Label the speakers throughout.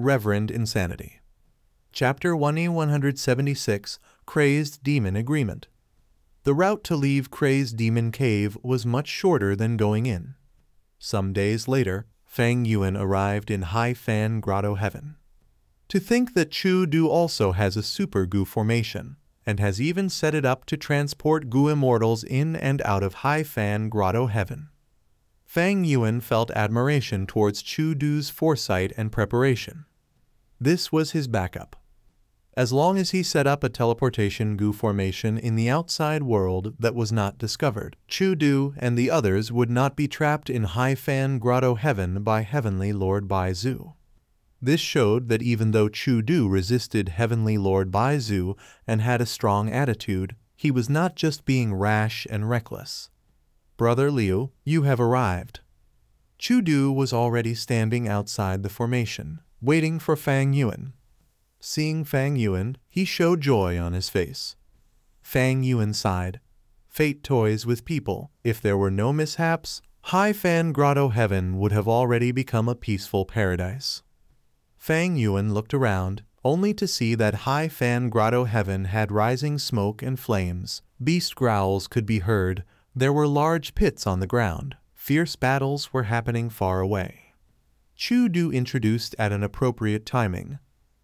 Speaker 1: Reverend Insanity. Chapter 1E176 Crazed Demon Agreement. The route to leave Crazed Demon Cave was much shorter than going in. Some days later, Fang Yuan arrived in Hei Fan Grotto Heaven. To think that Chu Du also has a super Gu formation, and has even set it up to transport Gu immortals in and out of Hei Fan Grotto Heaven. Fang Yuan felt admiration towards Chu Du's foresight and preparation. This was his backup. As long as he set up a teleportation Gu formation in the outside world that was not discovered, Chu Du and the others would not be trapped in Hei Fan Grotto Heaven by Heavenly Lord Bai Zu. This showed that even though Chu Du resisted Heavenly Lord Bai Zu and had a strong attitude, he was not just being rash and reckless. Brother Liu, you have arrived. Chu Du was already standing outside the formation, waiting for Fang Yuan. Seeing Fang Yuan, he showed joy on his face. Fang Yuan sighed. Fate toys with people. If there were no mishaps, Hei Fan Grotto Heaven would have already become a peaceful paradise. Fang Yuan looked around, only to see that Hei Fan Grotto Heaven had rising smoke and flames. Beast growls could be heard, there were large pits on the ground. Fierce battles were happening far away. Chu Du introduced at an appropriate timing.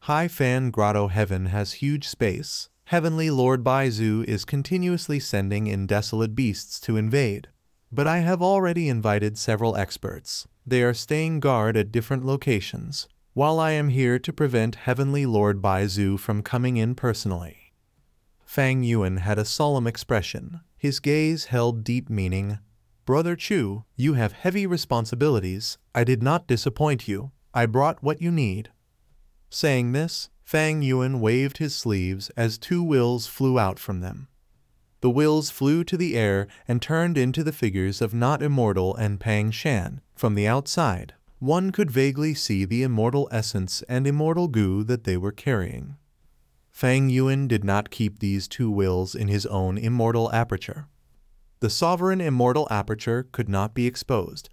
Speaker 1: Hei Fan Grotto Heaven has huge space. Heavenly Lord Bai Baizu is continuously sending in desolate beasts to invade. But I have already invited several experts. They are staying guard at different locations, while I am here to prevent Heavenly Lord Bai Baizu from coming in personally. Fang Yuan had a solemn expression. His gaze held deep meaning. Brother Chu, you have heavy responsibilities. I did not disappoint you. I brought what you need. Saying this, Fang Yuan waved his sleeves as two wills flew out from them. The wills flew to the air and turned into the figures of Not Immortal and Pang Shan. From the outside, one could vaguely see the immortal essence and immortal Gu that they were carrying. Fang Yuan did not keep these two wills in his own immortal aperture. The sovereign immortal aperture could not be exposed.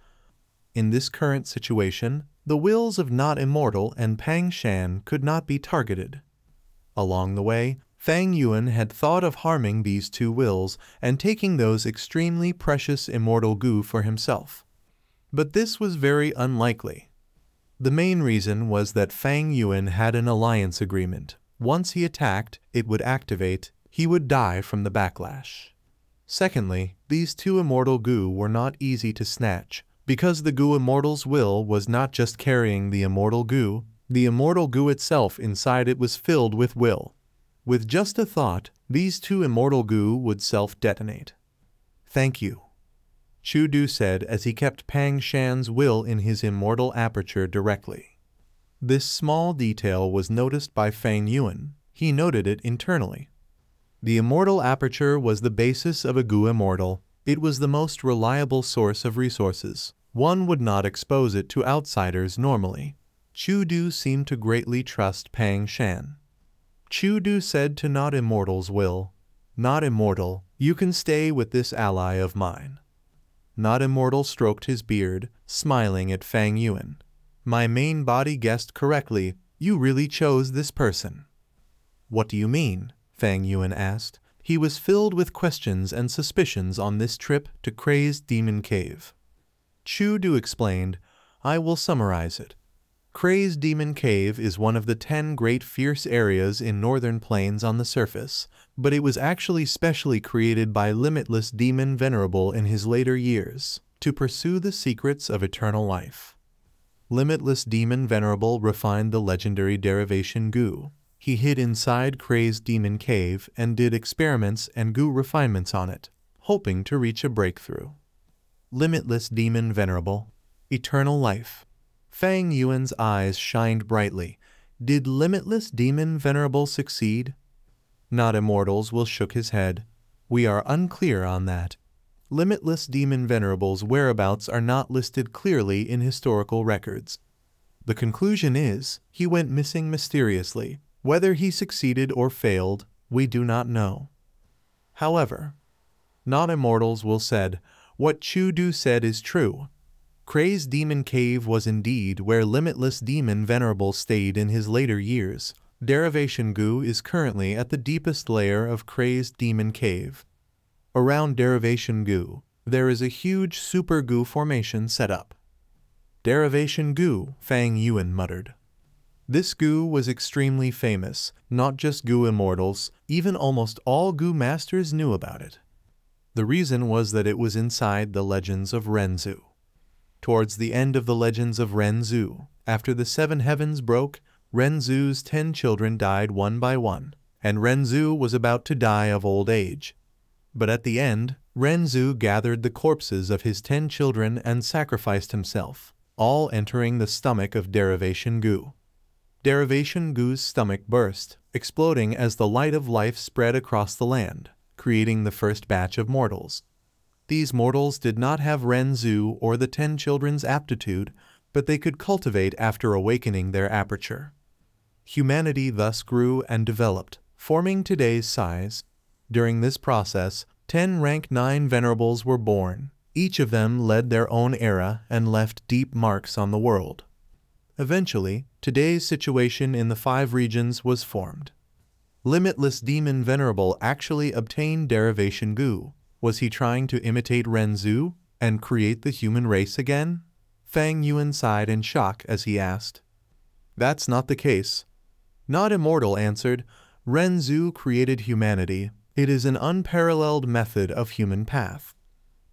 Speaker 1: In this current situation, the wills of Not Immortal and Pang Shan could not be targeted. Along the way, Fang Yuan had thought of harming these two wills and taking those extremely precious immortal Gu for himself. But this was very unlikely. The main reason was that Fang Yuan had an alliance agreement once he attacked, it would activate, he would die from the backlash. Secondly, these two immortal Gu were not easy to snatch, because the Gu immortal's will was not just carrying the immortal Gu, the immortal Gu itself inside it was filled with will. With just a thought, these two immortal Gu would self-detonate. Thank you. Chu Du said as he kept Pang Shan's will in his immortal aperture directly. This small detail was noticed by Fang Yuan. He noted it internally. The immortal aperture was the basis of a Gu immortal. It was the most reliable source of resources. One would not expose it to outsiders normally. Chu Du seemed to greatly trust Pang Shan. Chu Du said to Not Immortal's will, Not Immortal, you can stay with this ally of mine. Not Immortal stroked his beard, smiling at Fang Yuan. My main body guessed correctly. You really chose this person. What do you mean? Fang Yuan asked. He was filled with questions and suspicions on this trip to Crazed Demon Cave. Chu Du explained, I will summarize it. Crazed Demon Cave is one of the ten great fierce areas in northern plains on the surface, but it was actually specially created by Limitless Demon Venerable in his later years to pursue the secrets of eternal life. Limitless Demon Venerable refined the legendary derivation Gu. He hid inside Crazed Demon Cave and did experiments and Gu refinements on it, hoping to reach a breakthrough. Limitless Demon Venerable Eternal Life Fang Yuan's eyes shined brightly. Did Limitless Demon Venerable succeed? Not Immortals will shook his head. We are unclear on that. Limitless Demon Venerable's whereabouts are not listed clearly in historical records. The conclusion is, he went missing mysteriously. Whether he succeeded or failed, we do not know. However, Not Immortal's will said, what Chu Du said is true. Crazed Demon Cave was indeed where Limitless Demon Venerable stayed in his later years. Derivation Gu is currently at the deepest layer of Crazed Demon Cave. Around Derivation Gu, there is a huge Super Gu formation set up. Derivation Gu, Fang Yuan muttered. This Gu was extremely famous, not just Gu immortals, even almost all Gu masters knew about it. The reason was that it was inside the legends of Renzu. Towards the end of the legends of Renzu, after the seven heavens broke, Renzu's ten children died one by one, and Renzu was about to die of old age. But at the end, Renzu gathered the corpses of his ten children and sacrificed himself, all entering the stomach of Derivation Gu. Derivation Gu's stomach burst, exploding as the light of life spread across the land, creating the first batch of mortals. These mortals did not have Renzu or the Ten Children's aptitude, but they could cultivate after awakening their aperture. Humanity thus grew and developed, forming today's size. During this process, ten rank 9 venerables were born. Each of them led their own era and left deep marks on the world. Eventually, today's situation in the five regions was formed. Limitless Demon Venerable actually obtained Derivation Gu. was he trying to imitate Renzu and create the human race again? Fang Yuan sighed in shock as he asked. That's not the case. Not Immortal answered, Renzu created humanity. It is an unparalleled method of human path.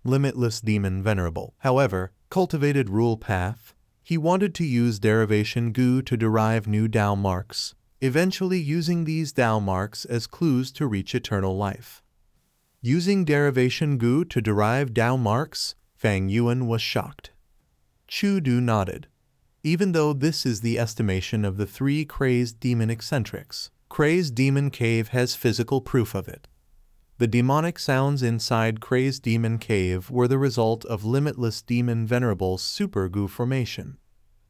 Speaker 1: Limitless Demon Venerable, however, cultivated rule path. He wanted to use derivation Gu to derive new Dao marks, eventually using these Dao marks as clues to reach eternal life. Using derivation Gu to derive Dao marks, Fang Yuan was shocked. Chu Du nodded. Even though this is the estimation of the three crazed demon eccentrics, Crazed Demon Cave has physical proof of it. The demonic sounds inside Crazed Demon Cave were the result of Limitless Demon Venerable's super Gu formation.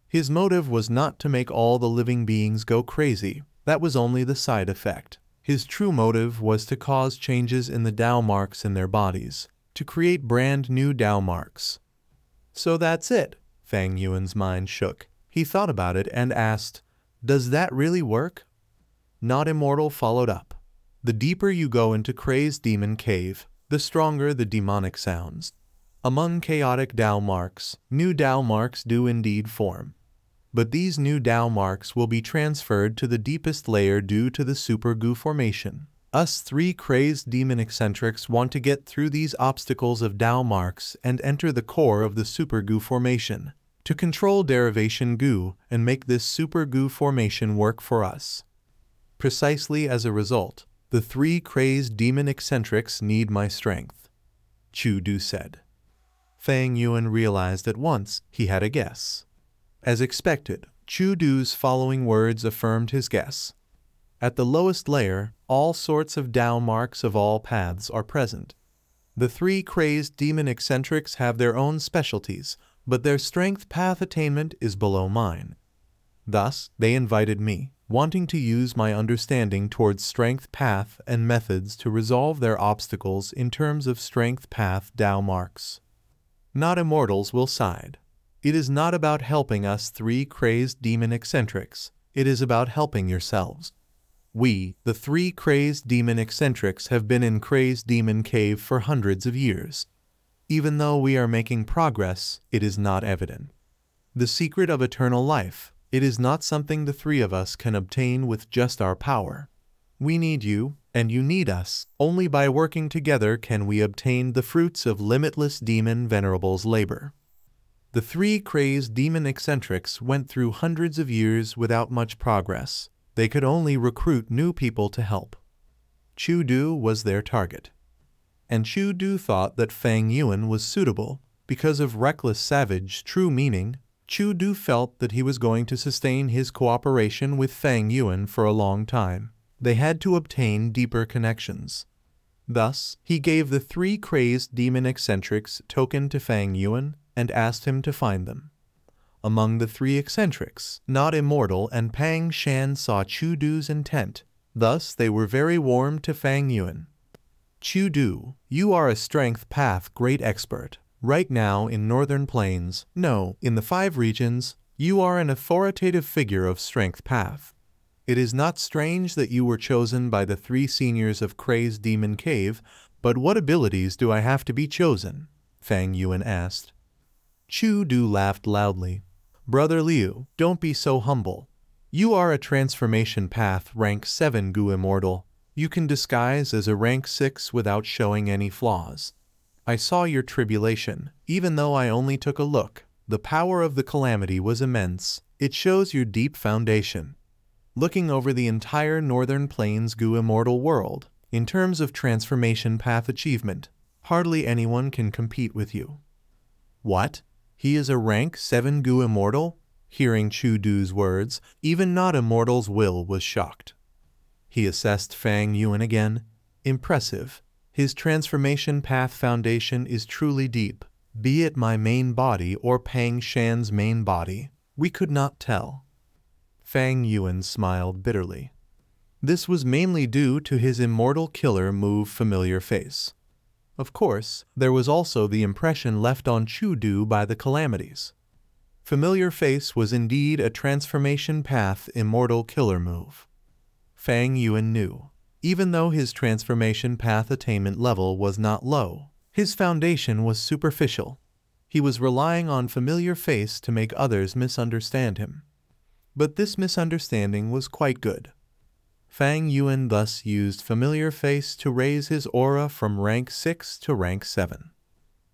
Speaker 1: His motive was not to make all the living beings go crazy, that was only the side effect. His true motive was to cause changes in the Dao marks in their bodies, to create brand new Dao marks. So that's it, Fang Yuan's mind shook. He thought about it and asked, Does that really work? Not Immortal followed up. The deeper you go into Crazed Demon Cave, the stronger the demonic sounds. Among chaotic Dao marks, new Dao marks do indeed form but these new Dao marks will be transferred to the deepest layer due to the super Gu formation. Us three crazed demon eccentrics want to get through these obstacles of Dao marks and enter the core of the super Gu formation, to control derivation Gu and make this super Gu formation work for us. Precisely as a result, the three crazed demon eccentrics need my strength, Chu Du said. Fang Yuan realized at once he had a guess. As expected, Chu Du's following words affirmed his guess. At the lowest layer, all sorts of Dao marks of all paths are present. The three crazed demon eccentrics have their own specialties, but their strength path attainment is below mine. Thus, they invited me, wanting to use my understanding towards strength path and methods to resolve their obstacles in terms of strength path Dao marks. Not immortals will side. It is not about helping us three crazed demon eccentrics. It is about helping yourselves. We, the three crazed demon eccentrics, have been in Crazed Demon Cave for hundreds of years. Even though we are making progress, it is not evident. The secret of eternal life, it is not something the three of us can obtain with just our power. We need you, and you need us. Only by working together can we obtain the fruits of limitless demon venerable's labor. The three crazed demon eccentrics went through hundreds of years without much progress. They could only recruit new people to help. Chu Du was their target. And Chu Du thought that Fang Yuan was suitable. Because of reckless savage true meaning, Chu Du felt that he was going to sustain his cooperation with Fang Yuan for a long time. They had to obtain deeper connections. Thus, he gave the three crazed demon eccentrics token to Fang Yuan and asked him to find them. Among the three eccentrics, Not Immortal and Pang Shan saw Chu Du's intent. Thus they were very warm to Fang Yuan. Chu Du, you are a strength path great expert. Right now in Northern Plains, no, in the five regions, you are an authoritative figure of Strength Path. It is not strange that you were chosen by the three seniors of Crazed Demon Cave, but what abilities do I have to be chosen? Fang Yuan asked. Chu Du laughed loudly. Brother Liu, don't be so humble. You are a transformation path rank 7 Gu Immortal. You can disguise as a rank 6 without showing any flaws. I saw your tribulation, even though I only took a look. The power of the calamity was immense. It shows your deep foundation. Looking over the entire Northern Plains Gu Immortal world, in terms of transformation path achievement, hardly anyone can compete with you. What? He is a rank 7 Gu Immortal? Hearing Chu Du's words, even not immortal's will was shocked. He assessed Fang Yuan again. Impressive. His transformation path foundation is truly deep. Be it my main body or Pang Shan's main body, we could not tell. Fang Yuan smiled bitterly. This was mainly due to his immortal killer move familiar face. Of course, there was also the impression left on Chu Du by the calamities. Familiar Face was indeed a transformation path immortal killer move. Fang Yuan knew, even though his transformation path attainment level was not low, his foundation was superficial. He was relying on Familiar Face to make others misunderstand him. But this misunderstanding was quite good. Fang Yuan thus used Familiar Face to raise his aura from rank 6 to rank 7.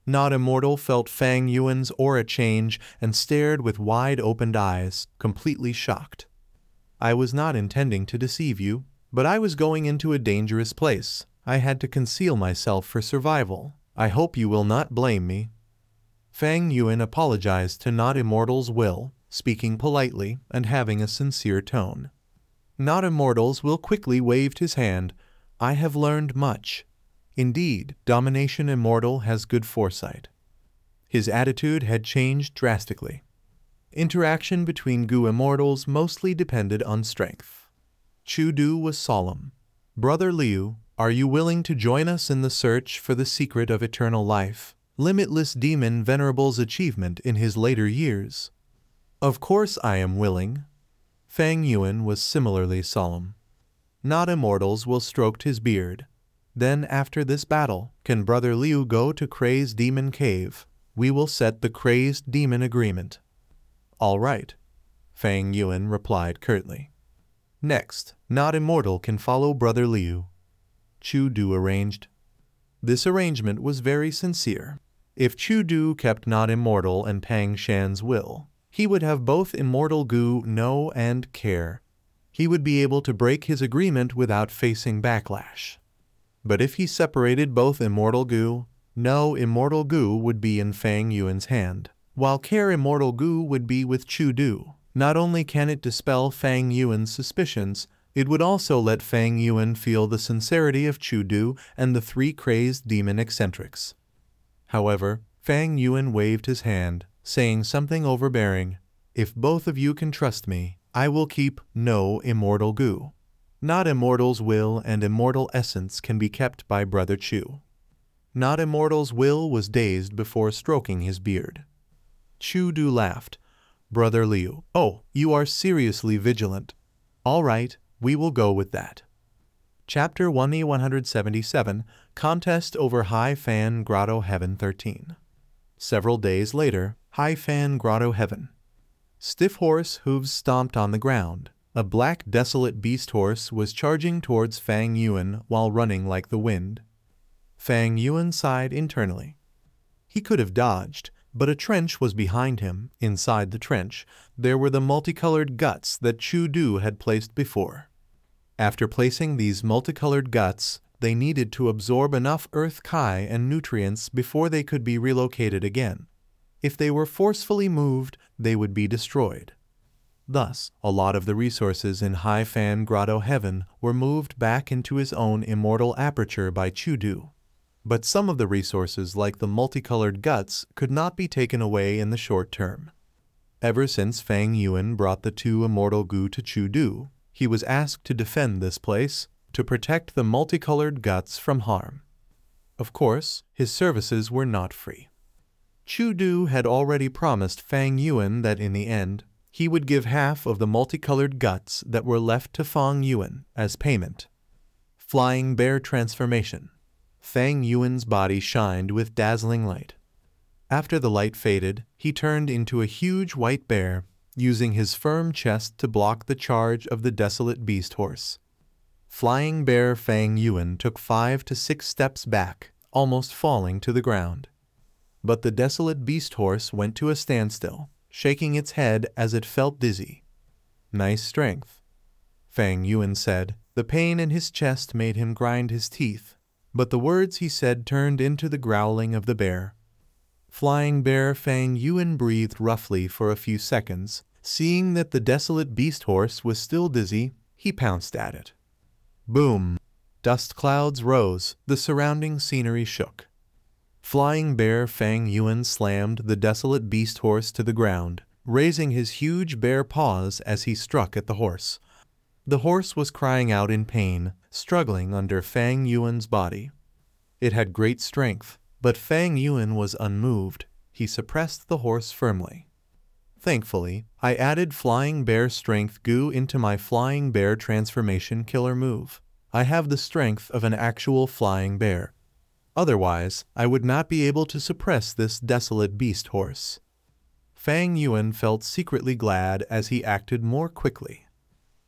Speaker 1: Not Immortal felt Fang Yuan's aura change and stared with wide-opened eyes, completely shocked. I was not intending to deceive you, but I was going into a dangerous place. I had to conceal myself for survival. I hope you will not blame me. Fang Yuan apologized to Not Immortal's will, speaking politely and having a sincere tone. Not Immortal's will quickly waved his hand. I have learned much. Indeed, Domination Immortal has good foresight. His attitude had changed drastically. Interaction between Gu Immortals mostly depended on strength. Chu Du was solemn. Brother Liu, are you willing to join us in the search for the secret of eternal life? Limitless Demon Venerable's achievement in his later years. Of course I am willing. Fang Yuan was similarly solemn. Not Immortals will stroked his beard. Then after this battle, can Brother Liu go to Crazed Demon Cave? We will set the Crazed Demon Agreement. All right, Fang Yuan replied curtly. Next, Not Immortal can follow Brother Liu. Chu Du arranged. This arrangement was very sincere. If Chu Du kept Not Immortal and Pang Shan's will, he would have both Immortal Gu know and care. He would be able to break his agreement without facing backlash. But if he separated both Immortal Gu, no Immortal Gu would be in Fang Yuan's hand, while Care Immortal Gu would be with Chu Du. Not only can it dispel Fang Yuan's suspicions, it would also let Fang Yuan feel the sincerity of Chu Du and the three crazed demon eccentrics. However, Fang Yuan waved his hand, saying something overbearing. If both of you can trust me, I will keep no Immortal Gu. Not Immortal's will and immortal essence can be kept by Brother Chu. Not Immortal's will was dazed before stroking his beard. Chu Du laughed. Brother Liu, oh, you are seriously vigilant. All right, we will go with that. Chapter 1E177 Contest over Hei Fan Grotto Heaven 13 Several days later, Hei Fan Grotto Heaven. Stiff horse hooves stomped on the ground. A black desolate beast horse was charging towards Fang Yuan while running like the wind. Fang Yuan sighed internally. He could have dodged, but a trench was behind him. Inside the trench, there were the multicolored guts that Chu Du had placed before. After placing these multicolored guts, they needed to absorb enough earth kai and nutrients before they could be relocated again. If they were forcefully moved, they would be destroyed. Thus, a lot of the resources in Hei Fan Grotto Heaven were moved back into his own immortal aperture by Chu Du. But some of the resources, like the multicolored guts, could not be taken away in the short term. Ever since Fang Yuan brought the two immortal Gu to Chu Du, he was asked to defend this place, to protect the multicolored guts from harm. Of course, his services were not free. Chu Du had already promised Fang Yuan that in the end, he would give half of the multicolored guts that were left to Fang Yuan as payment. Flying Bear Transformation Fang Yuan's body shined with dazzling light. After the light faded, he turned into a huge white bear, using his firm chest to block the charge of the desolate beast horse. Flying Bear Fang Yuan took five to six steps back, almost falling to the ground. But the desolate beast horse went to a standstill, shaking its head as it felt dizzy. Nice strength. Fang Yuan said. The pain in his chest made him grind his teeth, but the words he said turned into the growling of the bear. Flying Bear Fang Yuan breathed roughly for a few seconds. Seeing that the desolate beast horse was still dizzy, he pounced at it. Boom! Dust clouds rose, the surrounding scenery shook. Flying Bear Fang Yuan slammed the desolate beast horse to the ground, raising his huge bare paws as he struck at the horse. The horse was crying out in pain, struggling under Fang Yuan's body. It had great strength, but Fang Yuan was unmoved. He suppressed the horse firmly. Thankfully, I added Flying Bear Strength Gu into my Flying Bear Transformation Killer move. I have the strength of an actual flying bear. Otherwise, I would not be able to suppress this desolate beast horse. Fang Yuan felt secretly glad as he acted more quickly.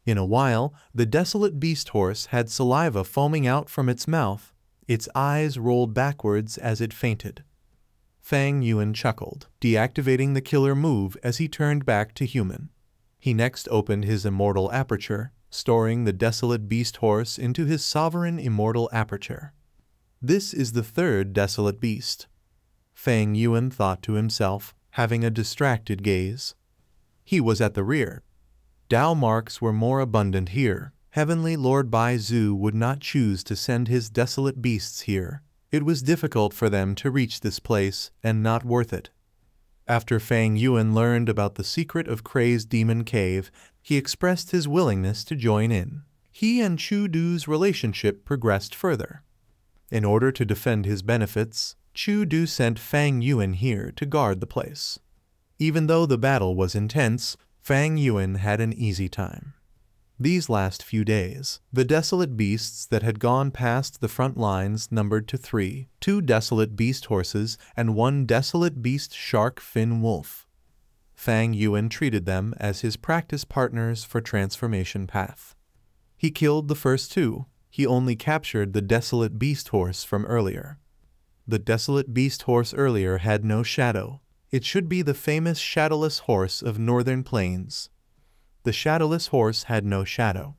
Speaker 1: In a while, the desolate beast horse had saliva foaming out from its mouth. Its eyes rolled backwards as it fainted. Fang Yuan chuckled, deactivating the killer move as he turned back to human. He next opened his immortal aperture, storing the desolate beast horse into his sovereign immortal aperture. This is the third desolate beast. Fang Yuan thought to himself, having a distracted gaze. He was at the rear. Dao marks were more abundant here. Heavenly Lord Bai Zu would not choose to send his desolate beasts here. It was difficult for them to reach this place and not worth it. After Fang Yuan learned about the secret of Crazed Demon Cave, he expressed his willingness to join in. He and Chu Du's relationship progressed further. In order to defend his benefits, Chu Du sent Fang Yuan here to guard the place. Even though the battle was intense, Fang Yuan had an easy time. These last few days, the desolate beasts that had gone past the front lines numbered to three, two desolate beast horses and one desolate beast shark fin wolf. Fang Yuan treated them as his practice partners for Transformation Path. He killed the first two, he only captured the desolate beast horse from earlier. The desolate beast horse earlier had no shadow. It should be the famous shadowless horse of northern plains. The shadowless horse had no shadow.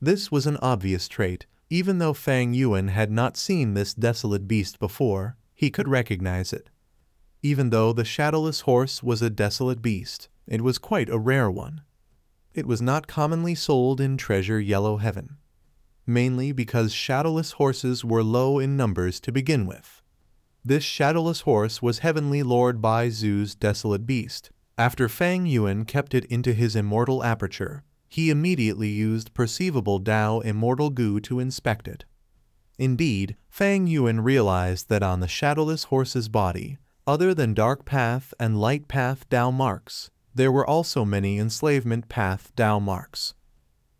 Speaker 1: This was an obvious trait. Even though Fang Yuan had not seen this desolate beast before, he could recognize it. Even though the shadowless horse was a desolate beast, it was quite a rare one. It was not commonly sold in Treasure Yellow Heaven mainly because shadowless horses were low in numbers to begin with. This shadowless horse was Heavenly Lord Bai Zu's desolate beast. After Fang Yuan kept it into his immortal aperture, he immediately used perceivable Dao immortal Gu to inspect it. Indeed, Fang Yuan realized that on the shadowless horse's body, other than dark path and light path Dao marks, there were also many enslavement path Dao marks.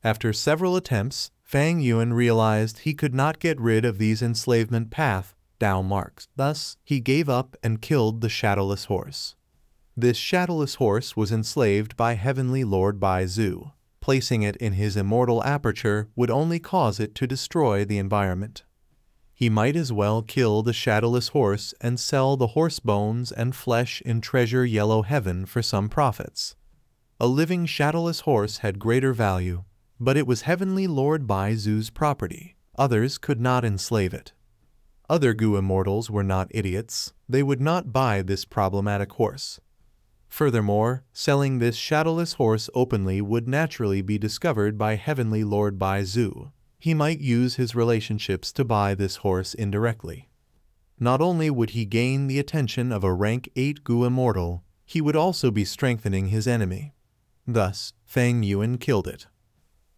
Speaker 1: After several attempts, Fang Yuan realized he could not get rid of these enslavement path Dao marks. Thus, he gave up and killed the shadowless horse. This shadowless horse was enslaved by Heavenly Lord Bai Zu. Placing it in his immortal aperture would only cause it to destroy the environment. He might as well kill the shadowless horse and sell the horse bones and flesh in Treasure Yellow Heaven for some profits. A living shadowless horse had greater value but it was Heavenly Lord Bai Zu's property. Others could not enslave it. Other Gu immortals were not idiots. They would not buy this problematic horse. Furthermore, selling this shadowless horse openly would naturally be discovered by Heavenly Lord Bai Zu. He might use his relationships to buy this horse indirectly. Not only would he gain the attention of a rank 8 Gu immortal, he would also be strengthening his enemy. Thus, Fang Yuan killed it.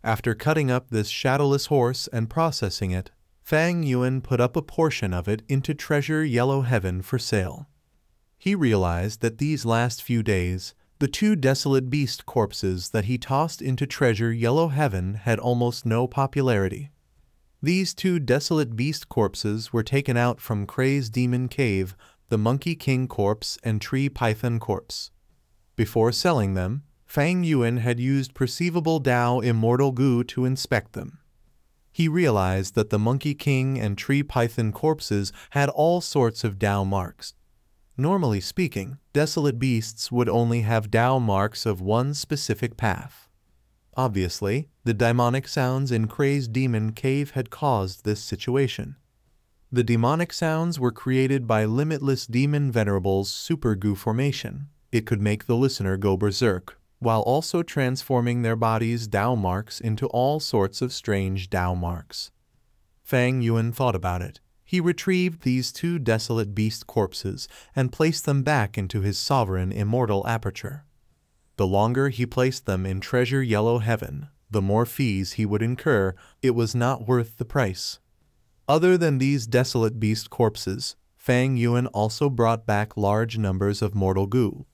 Speaker 1: After cutting up this shadowless horse and processing it, Fang Yuan put up a portion of it into Treasure Yellow Heaven for sale. He realized that these last few days, the two desolate beast corpses that he tossed into treasure yellow heaven had almost no popularity. These two desolate beast corpses were taken out from Crazed Demon Cave, the monkey king corpse and tree python corpse. Before selling them, Fang Yuan had used perceivable Dao immortal Gu to inspect them. He realized that the monkey king and tree python corpses had all sorts of Dao marks. Normally speaking, desolate beasts would only have Dao marks of one specific path. Obviously, the demonic sounds in Crazed Demon Cave had caused this situation. The demonic sounds were created by Limitless Demon Venerable's Super Gu formation. It could make the listener go berserk, while also transforming their body's Dao marks into all sorts of strange Dao marks. Fang Yuan thought about it. He retrieved these two desolate beast corpses and placed them back into his sovereign immortal aperture. The longer he placed them in treasure yellow heaven, the more fees he would incur, it was not worth the price. Other than these desolate beast corpses, Fang Yuan also brought back large numbers of mortal Gu,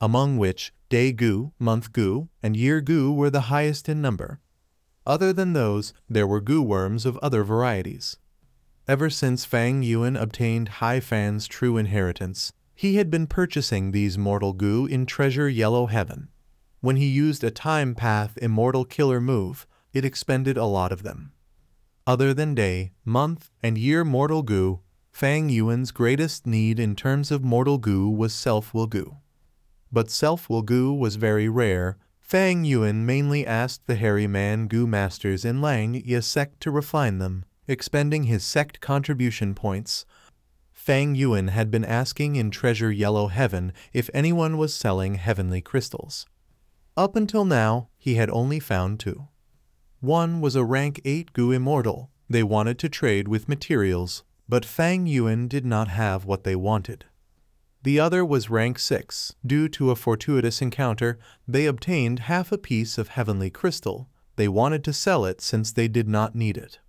Speaker 1: among which day Gu, month Gu, and year Gu were the highest in number. Other than those, there were Gu worms of other varieties. Ever since Fang Yuan obtained Hei Fan's true inheritance, he had been purchasing these mortal Gu in Treasure Yellow Heaven. When he used a Time Path Immortal Killer move, it expended a lot of them. Other than day, month, and year mortal Gu, Fang Yuan's greatest need in terms of mortal Gu was self-will Gu but self-will Gu was very rare, Fang Yuan mainly asked the hairy man Gu masters in Lang Ye sect to refine them, expending his sect contribution points. Fang Yuan had been asking in Treasure Yellow Heaven if anyone was selling heavenly crystals. Up until now, he had only found two. One was a rank 8 Gu Immortal. They wanted to trade with materials, but Fang Yuan did not have what they wanted. The other was rank 6. Due to a fortuitous encounter, they obtained half a piece of heavenly crystal. They wanted to sell it since they did not need it.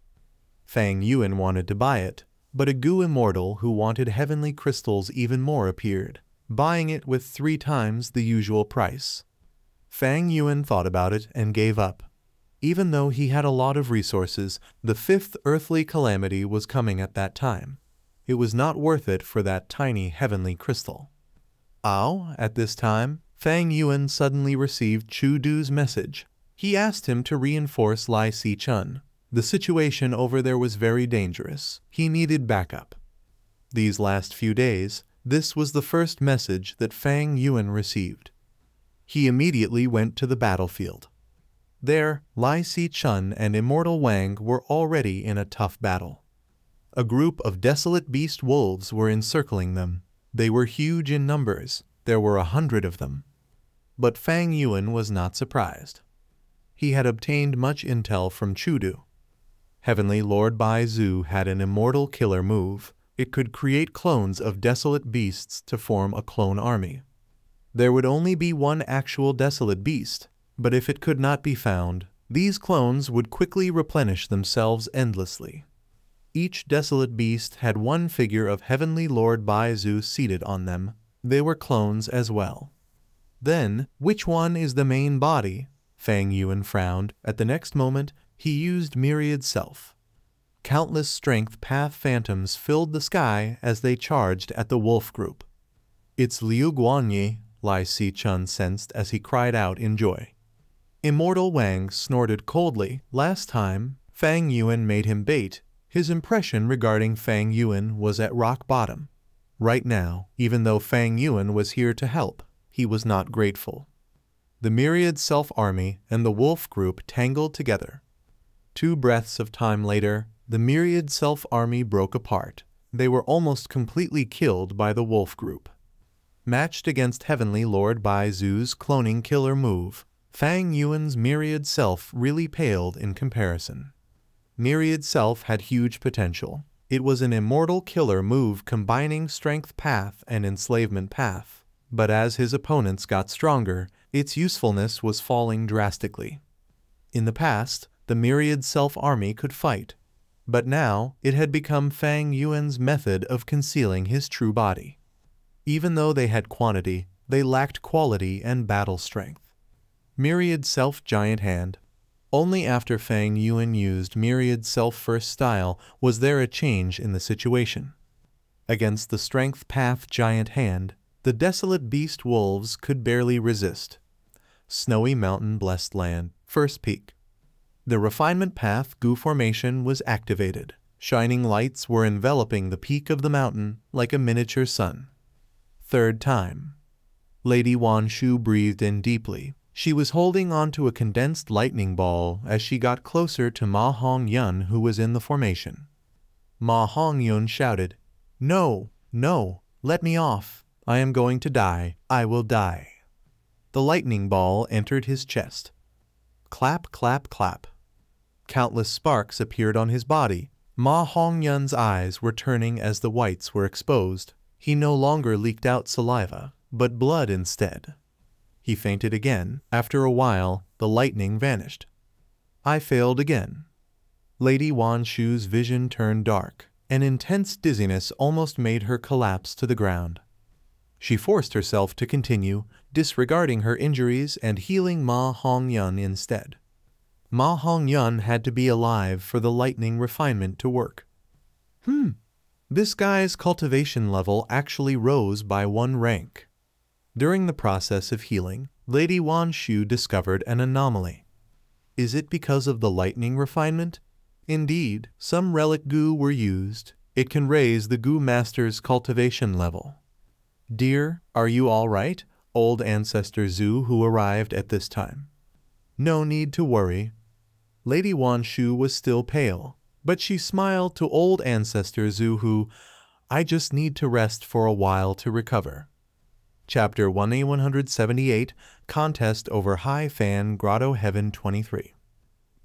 Speaker 1: Fang Yuan wanted to buy it, but a Gu Immortal who wanted heavenly crystals even more appeared, buying it with three times the usual price. Fang Yuan thought about it and gave up. Even though he had a lot of resources, the fifth earthly calamity was coming at that time it was not worth it for that tiny heavenly crystal. Ao, at this time, Fang Yuan suddenly received Chu Du's message. He asked him to reinforce Lai Si Chun. The situation over there was very dangerous. He needed backup. These last few days, this was the first message that Fang Yuan received. He immediately went to the battlefield. There, Lai Si Chun and Immortal Wang were already in a tough battle. A group of desolate beast wolves were encircling them. They were huge in numbers. There were a hundred of them. But Fang Yuan was not surprised. He had obtained much intel from Chudu. Heavenly Lord Bai Zu had an immortal killer move. It could create clones of desolate beasts to form a clone army. There would only be one actual desolate beast, but if it could not be found, these clones would quickly replenish themselves endlessly. Each desolate beast had one figure of Heavenly Lord Baizu seated on them. They were clones as well. Then, which one is the main body? Fang Yuan frowned. At the next moment, he used Myriad Self. Countless strength path phantoms filled the sky as they charged at the wolf group. It's Liu Guanyi, Lai Si Chun sensed as he cried out in joy. Immortal Wang snorted coldly. Last time, Fang Yuan made him bait his impression regarding Fang Yuan was at rock bottom. Right now, even though Fang Yuan was here to help, he was not grateful. The myriad self-army and the wolf group tangled together. Two breaths of time later, the myriad self-army broke apart. They were almost completely killed by the wolf group. Matched against Heavenly Lord Bai Zu's cloning killer move, Fang Yuan's myriad self really paled in comparison. Myriad Self had huge potential. It was an immortal killer move combining Strength Path and Enslavement Path. But as his opponents got stronger, its usefulness was falling drastically. In the past, the Myriad Self army could fight, but now it had become Fang Yuan's method of concealing his true body. Even though they had quantity, they lacked quality and battle strength. Myriad Self Giant Hand Only after Fang Yuan used Myriad Self First Style was there a change in the situation. Against the Strength Path Giant Hand, the desolate beast wolves could barely resist. Snowy Mountain Blessed Land, First Peak. The Refinement Path Gu Formation was activated. Shining lights were enveloping the peak of the mountain like a miniature sun. Third time. Lady Wan Shu breathed in deeply. She was holding onto a condensed lightning ball as she got closer to Ma Hong Yun who was in the formation. Ma Hong Yun shouted, No, no, let me off. I am going to die. I will die. The lightning ball entered his chest. Clap, clap, clap. Countless sparks appeared on his body. Ma Hongyun's eyes were turning as the whites were exposed. He no longer leaked out saliva, but blood instead. He fainted again. After a while, the lightning vanished. I failed again. Lady Wan Shu's vision turned dark. An intense dizziness almost made her collapse to the ground. She forced herself to continue, disregarding her injuries and healing Ma Hongyun instead. Ma Hongyun had to be alive for the lightning refinement to work. Hmm, this guy's cultivation level actually rose by one rank. During the process of healing, Lady Wan Shu discovered an anomaly. Is it because of the lightning refinement? Indeed, some relic Gu were used. It can raise the Gu master's cultivation level. Dear, are you all right? Old Ancestor Zhu Hu arrived at this time. No need to worry. Lady Wan Shu was still pale, but she smiled to Old Ancestor Zhu Hu, I just need to rest for a while to recover. Chapter 1A178 Contest over Hei Fan Grotto Heaven 23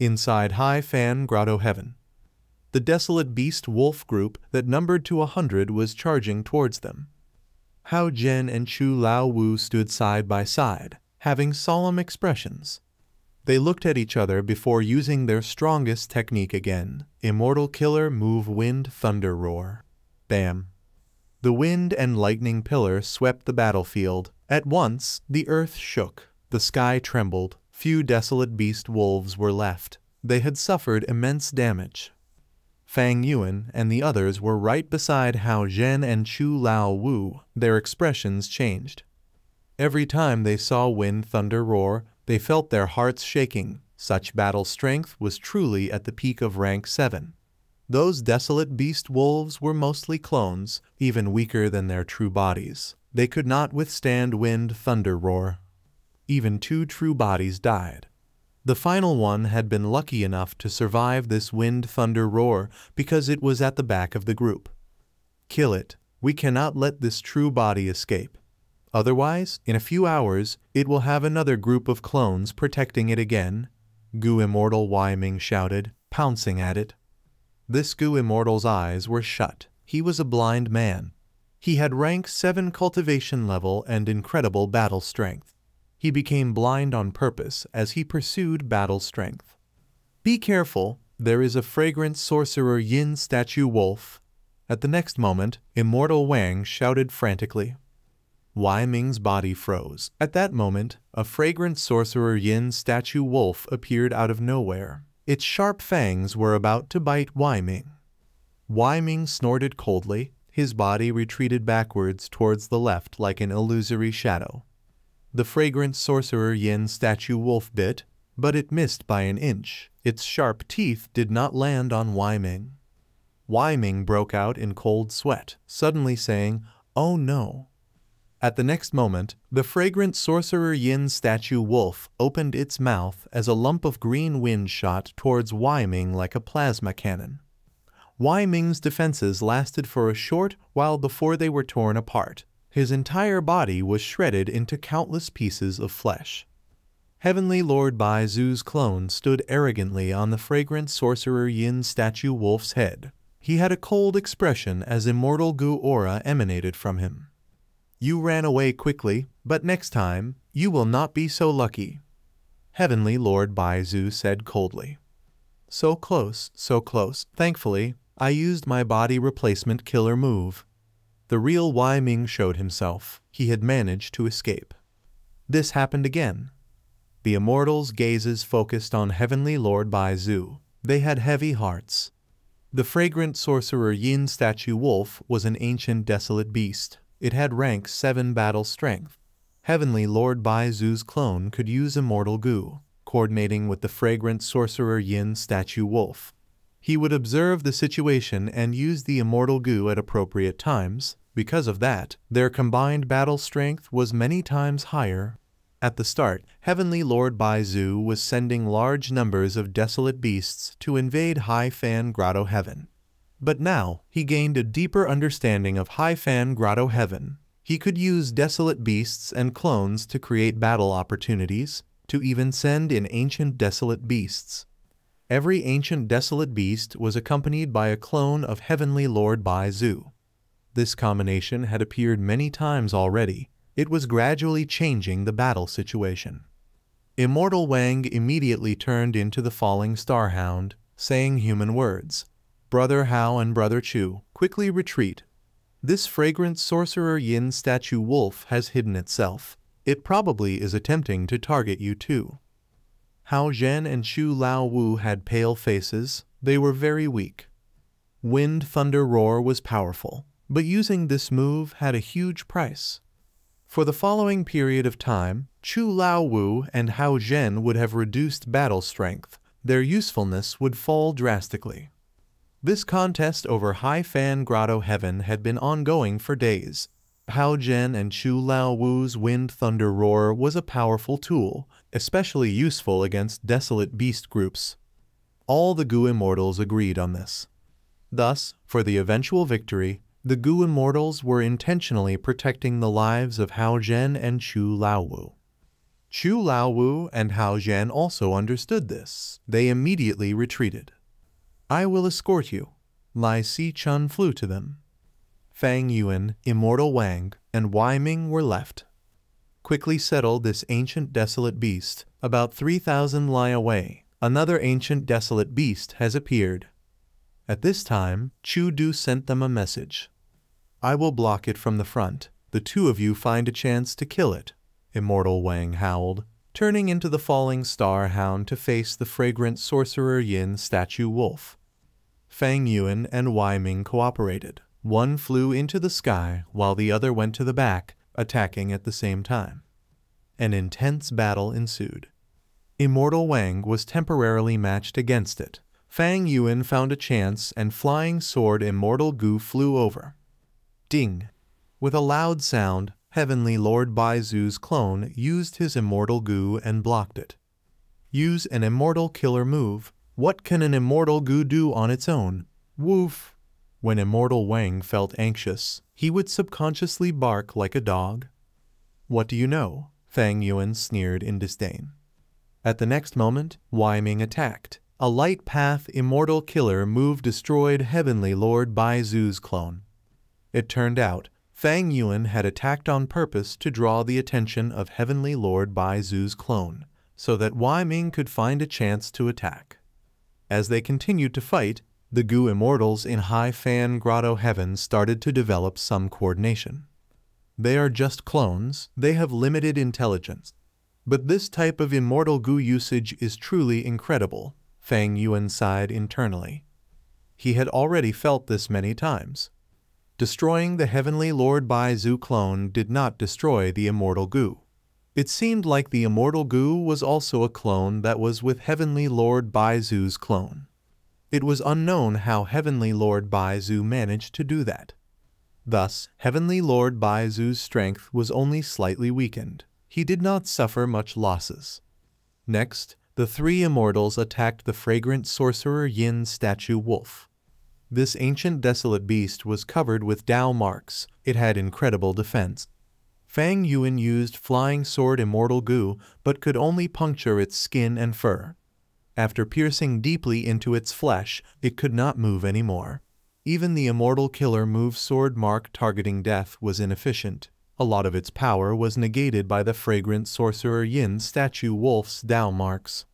Speaker 1: Inside Hei Fan Grotto Heaven The desolate beast wolf group that numbered to a hundred was charging towards them. Hao Zhen and Chu Lao Wu stood side by side, having solemn expressions. They looked at each other before using their strongest technique again, Immortal Killer Move Wind Thunder Roar. Bam. The wind and lightning pillar swept the battlefield. At once, the earth shook, the sky trembled, few desolate beast wolves were left. They had suffered immense damage, Fang Yuan and the others were right beside Hao Zhen and Chu Lao Wu. Their expressions changed. Every time they saw wind thunder roar, they felt their hearts shaking. Such battle strength was truly at the peak of rank 7. Those desolate beast wolves were mostly clones, even weaker than their true bodies. They could not withstand wind thunder roar. Even two true bodies died. The final one had been lucky enough to survive this wind thunder roar because it was at the back of the group. Kill it. We cannot let this true body escape. Otherwise, in a few hours, it will have another group of clones protecting it again, Gu Immortal Wai Ming shouted, pouncing at it. This Gu Immortal's eyes were shut. He was a blind man. He had rank 7 cultivation level and incredible battle strength. He became blind on purpose as he pursued battle strength. Be careful, there is a fragrant sorcerer Yin statue wolf. At the next moment, Immortal Wang shouted frantically. Wai Ming's body froze. At that moment, a fragrant sorcerer Yin statue wolf appeared out of nowhere. Its sharp fangs were about to bite Wai Ming. Wai Ming snorted coldly. His body retreated backwards towards the left like an illusory shadow. The fragrant sorcerer Yin statue wolf bit, but it missed by an inch. Its sharp teeth did not land on Wai Ming. Wai Ming broke out in cold sweat, suddenly saying, Oh no. At the next moment, the fragrant sorcerer Yin statue wolf opened its mouth as a lump of green wind shot towards Wai Ming like a plasma cannon. Wai Ming's defenses lasted for a short while before they were torn apart, his entire body was shredded into countless pieces of flesh. Heavenly Lord Bai Zu's clone stood arrogantly on the fragrant sorcerer Yin statue wolf's head. He had a cold expression as immortal Gu aura emanated from him. You ran away quickly, but next time, you will not be so lucky. Heavenly Lord Bai Zu said coldly. So close, so close. Thankfully, I used my body replacement killer move. the real Wai Ming showed himself. He had managed to escape. This happened again. The immortals' gazes focused on Heavenly Lord Bai Zu. They had heavy hearts. The fragrant sorcerer Yin statue wolf was an ancient desolate beast. It had rank 7 battle strength. Heavenly Lord Bai Zu's clone could use immortal Gu, coordinating with the fragrant sorcerer Yin statue wolf. He would observe the situation and use the immortal Gu at appropriate times. Because of that, their combined battle strength was many times higher at the start, Heavenly Lord Baizu was sending large numbers of desolate beasts to invade Hei Fan Grotto Heaven. But now, he gained a deeper understanding of Hei Fan Grotto Heaven. He could use desolate beasts and clones to create battle opportunities, to even send in ancient desolate beasts. Every ancient desolate beast was accompanied by a clone of Heavenly Lord Baizu. This combination had appeared many times already, it was gradually changing the battle situation. Immortal Wang immediately turned into the falling starhound, saying human words. Brother Hao and Brother Chu, quickly retreat. This fragrant sorcerer yin statue wolf has hidden itself. It probably is attempting to target you too. Hao Zhen and Chu Lao Wu had pale faces. They were very weak. Wind Thunder Roar was powerful, but using this move had a huge price. For the following period of time, Chu Lao Wu and Hao Zhen would have reduced battle strength. Their usefulness would fall drastically. This contest over Hei Fan Grotto Heaven had been ongoing for days. Hao Zhen and Chu Lao Wu's Wind Thunder Roar was a powerful tool, especially useful against desolate beast groups. All the Gu Immortals agreed on this. Thus, for the eventual victory, the Gu Immortals were intentionally protecting the lives of Hao Zhen and Chu Lao Wu. Chu Lao Wu and Hao Zhen also understood this. They immediately retreated. I will escort you. Lai Si Chun flew to them. Fang Yuan, Immortal Wang, and Wai Ming were left. Quickly settle this ancient desolate beast. About 3,000 lie away. Another ancient desolate beast has appeared. At this time, Chu Du sent them a message. I will block it from the front. The two of you find a chance to kill it. Immortal Wang howled, turning into the falling star hound to face the fragrant sorcerer Yin statue wolf. Fang Yuan and Wai Ming cooperated. One flew into the sky while the other went to the back, attacking at the same time. An intense battle ensued. Immortal Wang was temporarily matched against it. Fang Yuan found a chance and Flying Sword Immortal Gu flew over. Ding! With a loud sound, Heavenly Lord Baizu's clone used his immortal Gu and blocked it. Use an immortal killer move. What can an immortal Gu do on its own? Woof! When Immortal Wang felt anxious, he would subconsciously bark like a dog. What do you know? Fang Yuan sneered in disdain. At the next moment, Wai Ming attacked. A light path immortal killer move destroyed Heavenly Lord Baizu's clone. It turned out, Fang Yuan had attacked on purpose to draw the attention of Heavenly Lord Bai Zu's clone, so that Wai Ming could find a chance to attack. As they continued to fight, the Gu Immortals in Hei Fan Grotto Heaven started to develop some coordination. They are just clones, they have limited intelligence. But this type of immortal Gu usage is truly incredible, Fang Yuan sighed internally. He had already felt this many times. Destroying the heavenly Lord Bai Zu clone did not destroy the immortal Gu. It seemed like the immortal Gu was also a clone that was with heavenly Lord Bai Zu's clone. It was unknown how heavenly Lord Bai Zu managed to do that. Thus, heavenly Lord Bai Zu's strength was only slightly weakened. He did not suffer much losses. Next, the three immortals attacked the fragrant sorcerer Yin statue wolf. This ancient desolate beast was covered with Dao marks. It had incredible defense. Fang Yuan used Flying Sword Immortal Gu, but could only puncture its skin and fur. After piercing deeply into its flesh, it could not move anymore. Even the Immortal Killer move Sword Mark targeting death was inefficient. A lot of its power was negated by the fragrant Sorcerer Yin statue Wolf's Dao marks.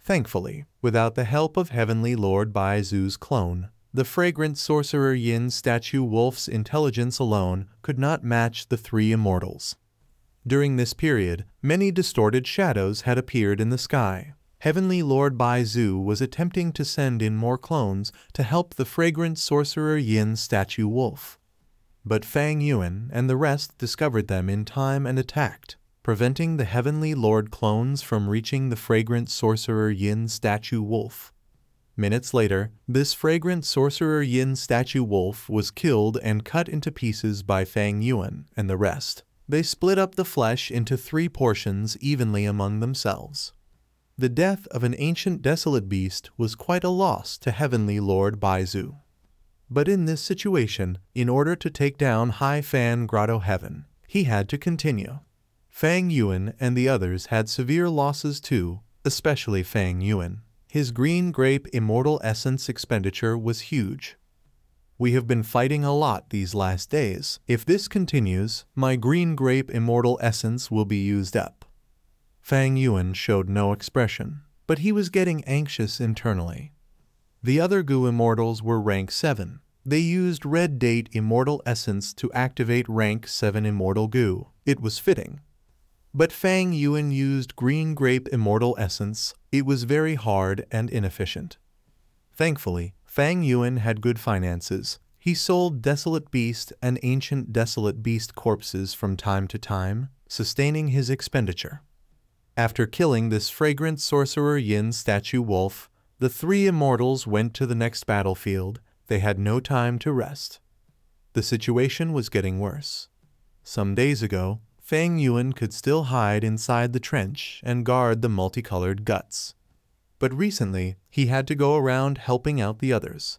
Speaker 1: Thankfully, without the help of Heavenly Lord Bai Zu's clone, the fragrant sorcerer Yin statue Wolf's intelligence alone could not match the three immortals. During this period, many distorted shadows had appeared in the sky. Heavenly Lord Bai Zu was attempting to send in more clones to help the fragrant sorcerer Yin statue Wolf. But Fang Yuan and the rest discovered them in time and attacked, preventing the Heavenly Lord clones from reaching the fragrant sorcerer Yin statue Wolf. Minutes later, this fragrant sorcerer Yin statue wolf was killed and cut into pieces by Fang Yuan and the rest. They split up the flesh into three portions evenly among themselves. The death of an ancient desolate beast was quite a loss to Heavenly Lord Baizu. But in this situation, in order to take down Hei Fan Grotto Heaven, he had to continue. Fang Yuan and the others had severe losses too, especially Fang Yuan. His green grape immortal essence expenditure was huge. We have been fighting a lot these last days. If this continues, my green grape immortal essence will be used up. Fang Yuan showed no expression, but he was getting anxious internally. The other Gu immortals were rank 7. They used Red Date Immortal Essence to activate rank 7 Immortal Gu. It was fitting. But Fang Yuan used Green Grape Immortal Essence. It was very hard and inefficient. Thankfully, Fang Yuan had good finances. He sold Desolate Beast and Ancient Desolate Beast corpses from time to time, sustaining his expenditure. After killing this fragrant sorcerer Yin statue wolf, the three immortals went to the next battlefield. They had no time to rest. The situation was getting worse. Some days ago, Fang Yuan could still hide inside the trench and guard the multicolored guts. But recently, he had to go around helping out the others.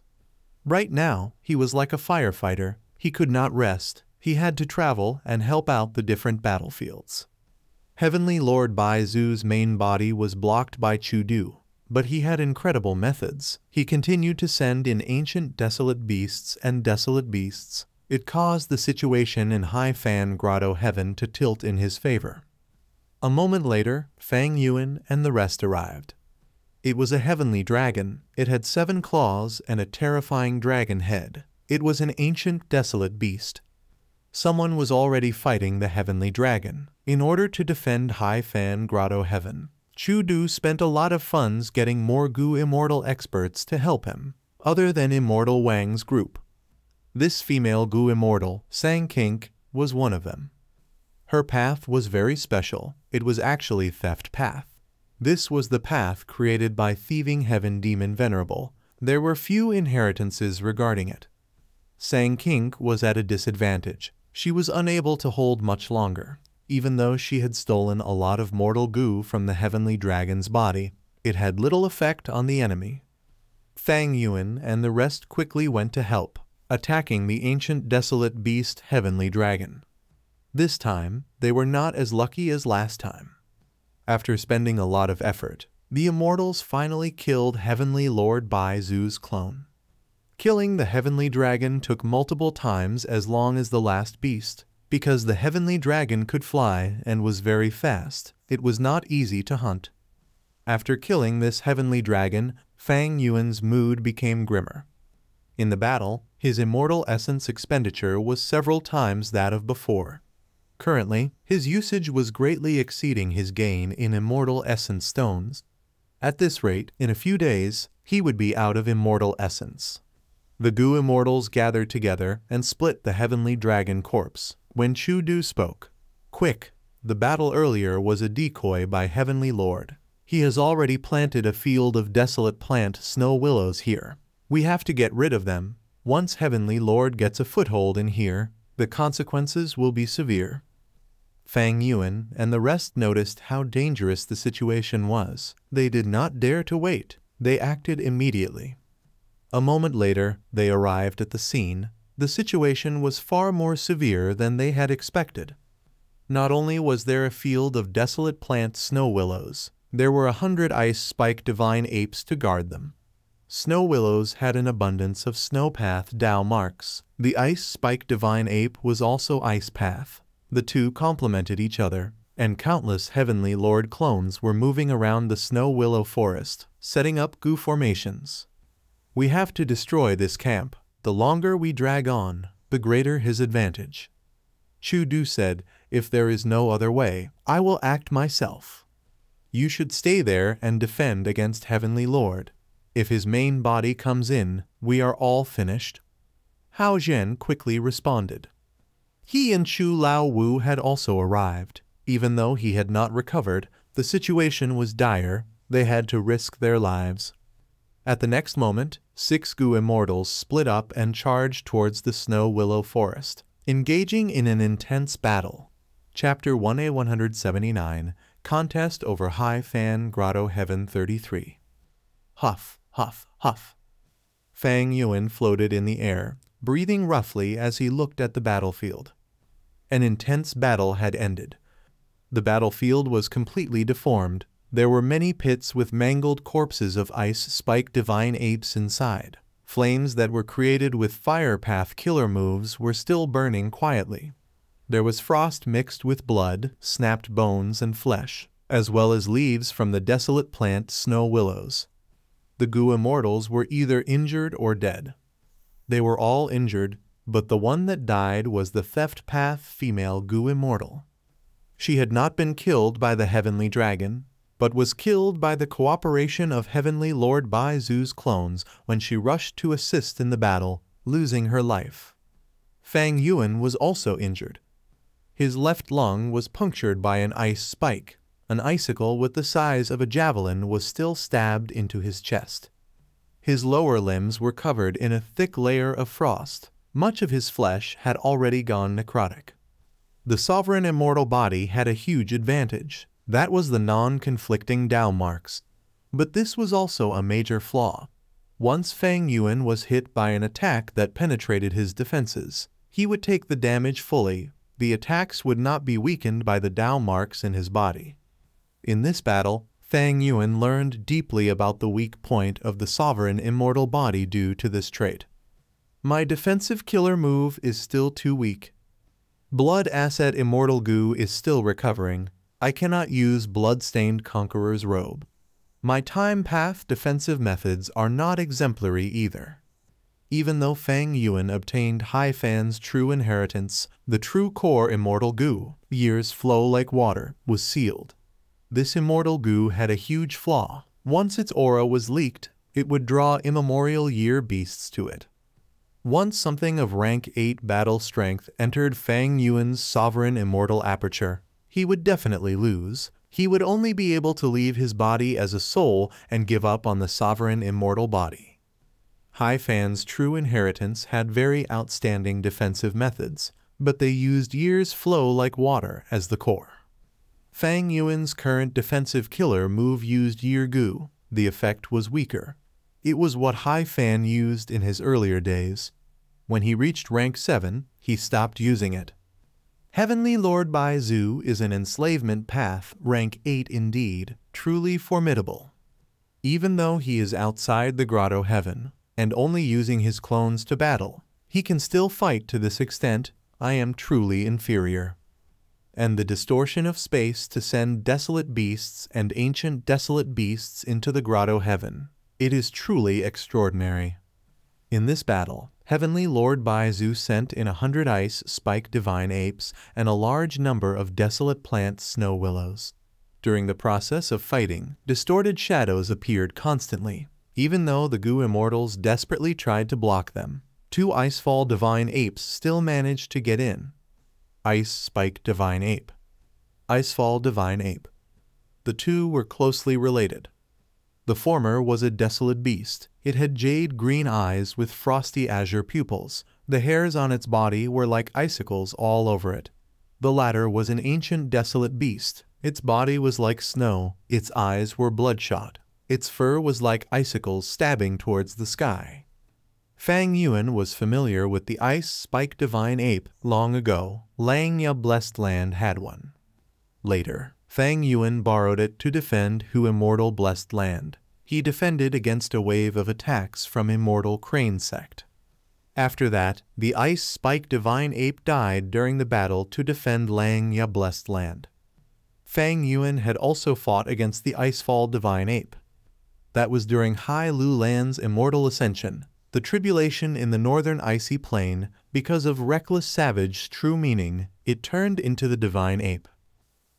Speaker 1: Right now, he was like a firefighter. He could not rest. He had to travel and help out the different battlefields. Heavenly Lord Bai Zu's main body was blocked by Chu Du, but he had incredible methods. He continued to send in ancient desolate beasts and desolate beasts it caused the situation in Hei Fan Grotto Heaven to tilt in his favor. A moment later, Fang Yuan and the rest arrived. It was a heavenly dragon. It had seven claws and a terrifying dragon head. It was an ancient, desolate beast. Someone was already fighting the heavenly dragon in order to defend Hei Fan Grotto Heaven. Chu Du spent a lot of funds getting more Gu Immortal experts to help him, other than Immortal Wang's group. This female Gu immortal, Sang Kink, was one of them. Her path was very special. It was actually Theft Path. This was the path created by Thieving Heaven Demon Venerable. There were few inheritances regarding it. Sang Kink was at a disadvantage. She was unable to hold much longer. Even though she had stolen a lot of mortal Gu from the heavenly dragon's body, it had little effect on the enemy. Fang Yuan and the rest quickly went to help attacking the ancient desolate beast Heavenly Dragon. This time, they were not as lucky as last time. After spending a lot of effort, the Immortals finally killed Heavenly Lord Bai Zu's clone. Killing the Heavenly Dragon took multiple times as long as the last beast. Because the Heavenly Dragon could fly and was very fast, it was not easy to hunt. After killing this Heavenly Dragon, Fang Yuan's mood became grimmer. In the battle, his immortal essence expenditure was several times that of before. Currently, his usage was greatly exceeding his gain in immortal essence stones. At this rate, in a few days, he would be out of immortal essence. The Gu immortals gathered together and split the heavenly dragon corpse. When Chu Du spoke, Quick, the battle earlier was a decoy by Heavenly Lord. He has already planted a field of desolate plant snow willows here. We have to get rid of them once Heavenly Lord gets a foothold in here, the consequences will be severe. Fang Yuan and the rest noticed how dangerous the situation was. They did not dare to wait. They acted immediately. A moment later, they arrived at the scene. The situation was far more severe than they had expected. Not only was there a field of desolate plant snow willows, there were a hundred ice spike divine apes to guard them. Snow willows had an abundance of snowpath Dao marks. The ice spike divine ape was also ice path. The two complemented each other, and countless heavenly lord clones were moving around the snow willow forest, setting up Gu formations. We have to destroy this camp. The longer we drag on, the greater his advantage. Chu Du said, If there is no other way, I will act myself. You should stay there and defend against Heavenly Lord. If his main body comes in, we are all finished. Hao Zhen quickly responded. He and Chu Lao Wu had also arrived. Even though he had not recovered, the situation was dire. They had to risk their lives. At the next moment, six Gu immortals split up and charged towards the snow willow forest, engaging in an intense battle. Chapter 1A 179 Contest over Hei Fan Grotto Heaven 33 Huff, huff, huff. Fang Yuan floated in the air, breathing roughly as he looked at the battlefield. An intense battle had ended. The battlefield was completely deformed. There were many pits with mangled corpses of ice spike divine apes inside. Flames that were created with fire path killer moves were still burning quietly. There was frost mixed with blood, snapped bones, and flesh, as well as leaves from the desolate plant snow willows. The Gu immortals were either injured or dead. They were all injured, but the one that died was the theft path female Gu immortal. She had not been killed by the heavenly dragon, but was killed by the cooperation of heavenly Lord Bai Zu's clones when she rushed to assist in the battle, losing her life. Fang Yuan was also injured. His left lung was punctured by an ice spike. An icicle with the size of a javelin was still stabbed into his chest. His lower limbs were covered in a thick layer of frost. Much of his flesh had already gone necrotic. The sovereign immortal body had a huge advantage. That was the non-conflicting Dao marks. But this was also a major flaw. Once Fang Yuan was hit by an attack that penetrated his defenses, he would take the damage fully. The attacks would not be weakened by the Dao marks in his body. In this battle, Fang Yuan learned deeply about the weak point of the sovereign immortal body due to this trait. My defensive killer move is still too weak. Blood Asset Immortal Gu is still recovering. I cannot use Blood-Stained Conqueror's Robe. My Time Path defensive methods are not exemplary either. Even though Fang Yuan obtained Hei Fan's true inheritance, the true core Immortal Gu, years flow like water, was sealed. This Immortal Gu had a huge flaw. Once its aura was leaked, it would draw immemorial year beasts to it. Once something of rank 8 battle strength entered Fang Yuan's sovereign immortal aperture, he would definitely lose. He would only be able to leave his body as a soul and give up on the sovereign immortal body. Hei Fan's true inheritance had very outstanding defensive methods, but they used years flow like water as the core. Fang Yuan's current defensive killer move used Year Gu. The effect was weaker, it was what Hei Fan used in his earlier days. When he reached rank 7, he stopped using it. Heavenly Lord Bai Zu is an enslavement path, rank 8 indeed, truly formidable. Even though he is outside the Grotto Heaven, and only using his clones to battle, he can still fight to this extent, I am truly inferior. And the distortion of space to send desolate beasts and ancient desolate beasts into the Grotto Heaven it is truly extraordinary. In this battle, Heavenly Lord Baizu sent in a hundred ice spike divine apes and a large number of desolate plant snow willows. During the process of fighting, distorted shadows appeared constantly, even though the Gu immortals desperately tried to block them. Two Icefall divine apes still managed to get in. Ice Spike divine ape. Icefall divine ape. The two were closely related, the former was a desolate beast. It had jade green eyes with frosty azure pupils. The hairs on its body were like icicles all over it. The latter was an ancient desolate beast. Its body was like snow. Its eyes were bloodshot. Its fur was like icicles stabbing towards the sky. Fang Yuan was familiar with the ice spike divine ape long ago. Langya Blessed Land had one. Later, Fang Yuan borrowed it to defend Hu Immortal Blessed Land. He defended against a wave of attacks from Immortal Crane Sect. After that, the Ice Spike Divine Ape died during the battle to defend Langya Blessed Land. Fang Yuan had also fought against the Icefall Divine Ape. That was during Hei Lou Lan's immortal ascension, the tribulation in the northern icy plain, because of reckless savage's true meaning, it turned into the divine ape.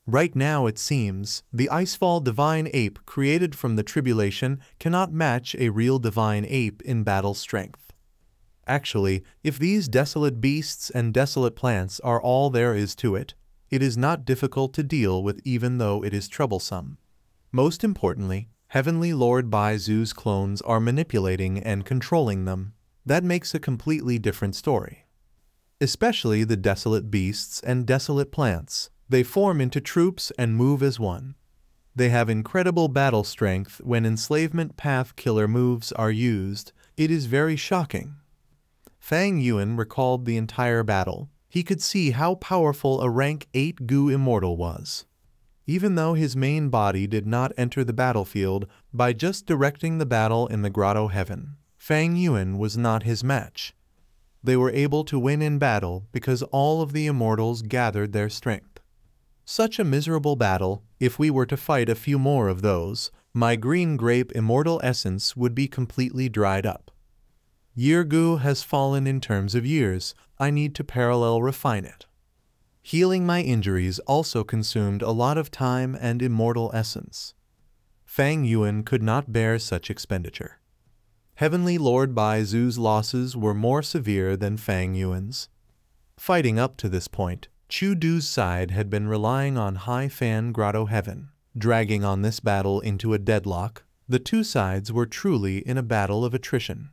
Speaker 1: Right now, it seems, the Icefall divine ape created from the tribulation cannot match a real divine ape in battle strength. Actually, if these desolate beasts and desolate plants are all there is to it, it is not difficult to deal with even though it is troublesome. Most importantly, Heavenly Lord Baizu's clones are manipulating and controlling them. That makes a completely different story. Especially the desolate beasts and desolate plants. They form into troops and move as one. They have incredible battle strength when enslavement path killer moves are used. It is very shocking. Fang Yuan recalled the entire battle. He could see how powerful a rank 8 Gu Immortal was even though his main body did not enter the battlefield by just directing the battle in the Grotto Heaven. Fang Yuan was not his match. They were able to win in battle because all of the immortals gathered their strength. Such a miserable battle, if we were to fight a few more of those, my green grape immortal essence would be completely dried up. Year Gu has fallen in terms of years, I need to parallel refine it. Healing my injuries also consumed a lot of time and immortal essence. Fang Yuan could not bear such expenditure. Heavenly Lord Baizu's losses were more severe than Fang Yuan's. Fighting up to this point, Chu Du's side had been relying on Hei Fan Grotto Heaven. Dragging on this battle into a deadlock, the two sides were truly in a battle of attrition.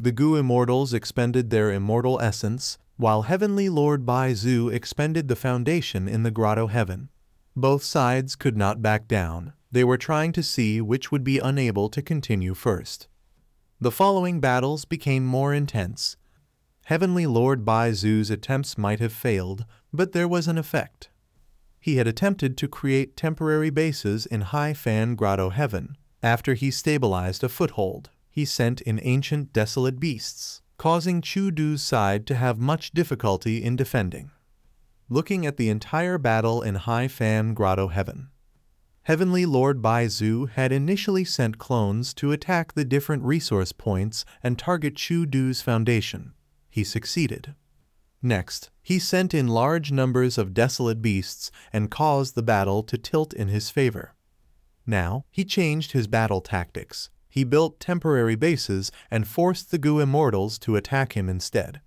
Speaker 1: The Gu Immortals expended their immortal essence, while Heavenly Lord Baizu expended the foundation in the Grotto Heaven. Both sides could not back down. They were trying to see which would be unable to continue first. The following battles became more intense. Heavenly Lord Baizu's attempts might have failed, but there was an effect. He had attempted to create temporary bases in Hei Fan Grotto Heaven. After he stabilized a foothold, he sent in ancient desolate beasts causing Chu Du's side to have much difficulty in defending. Looking at the entire battle in Hei Fan Grotto Heaven. Heavenly Lord Baizu had initially sent clones to attack the different resource points and target Chu Du's foundation. He succeeded. Next, he sent in large numbers of desolate beasts and caused the battle to tilt in his favor. Now, he changed his battle tactics, he built temporary bases and forced the Gu immortals to attack him instead.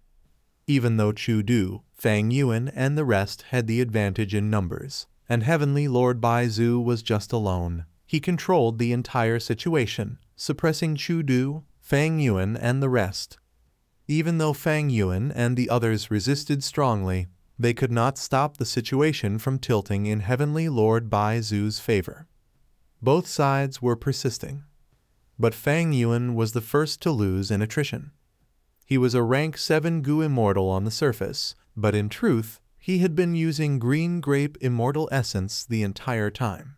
Speaker 1: Even though Chu Du, Fang Yuan, and the rest had the advantage in numbers, and Heavenly Lord Baizu was just alone, he controlled the entire situation, suppressing Chu Du, Fang Yuan, and the rest. Even though Fang Yuan and the others resisted strongly, they could not stop the situation from tilting in Heavenly Lord Baizu's favor. Both sides were persisting but Fang Yuan was the first to lose in attrition. He was a rank 7 Gu Immortal on the surface, but in truth, he had been using green grape immortal essence the entire time.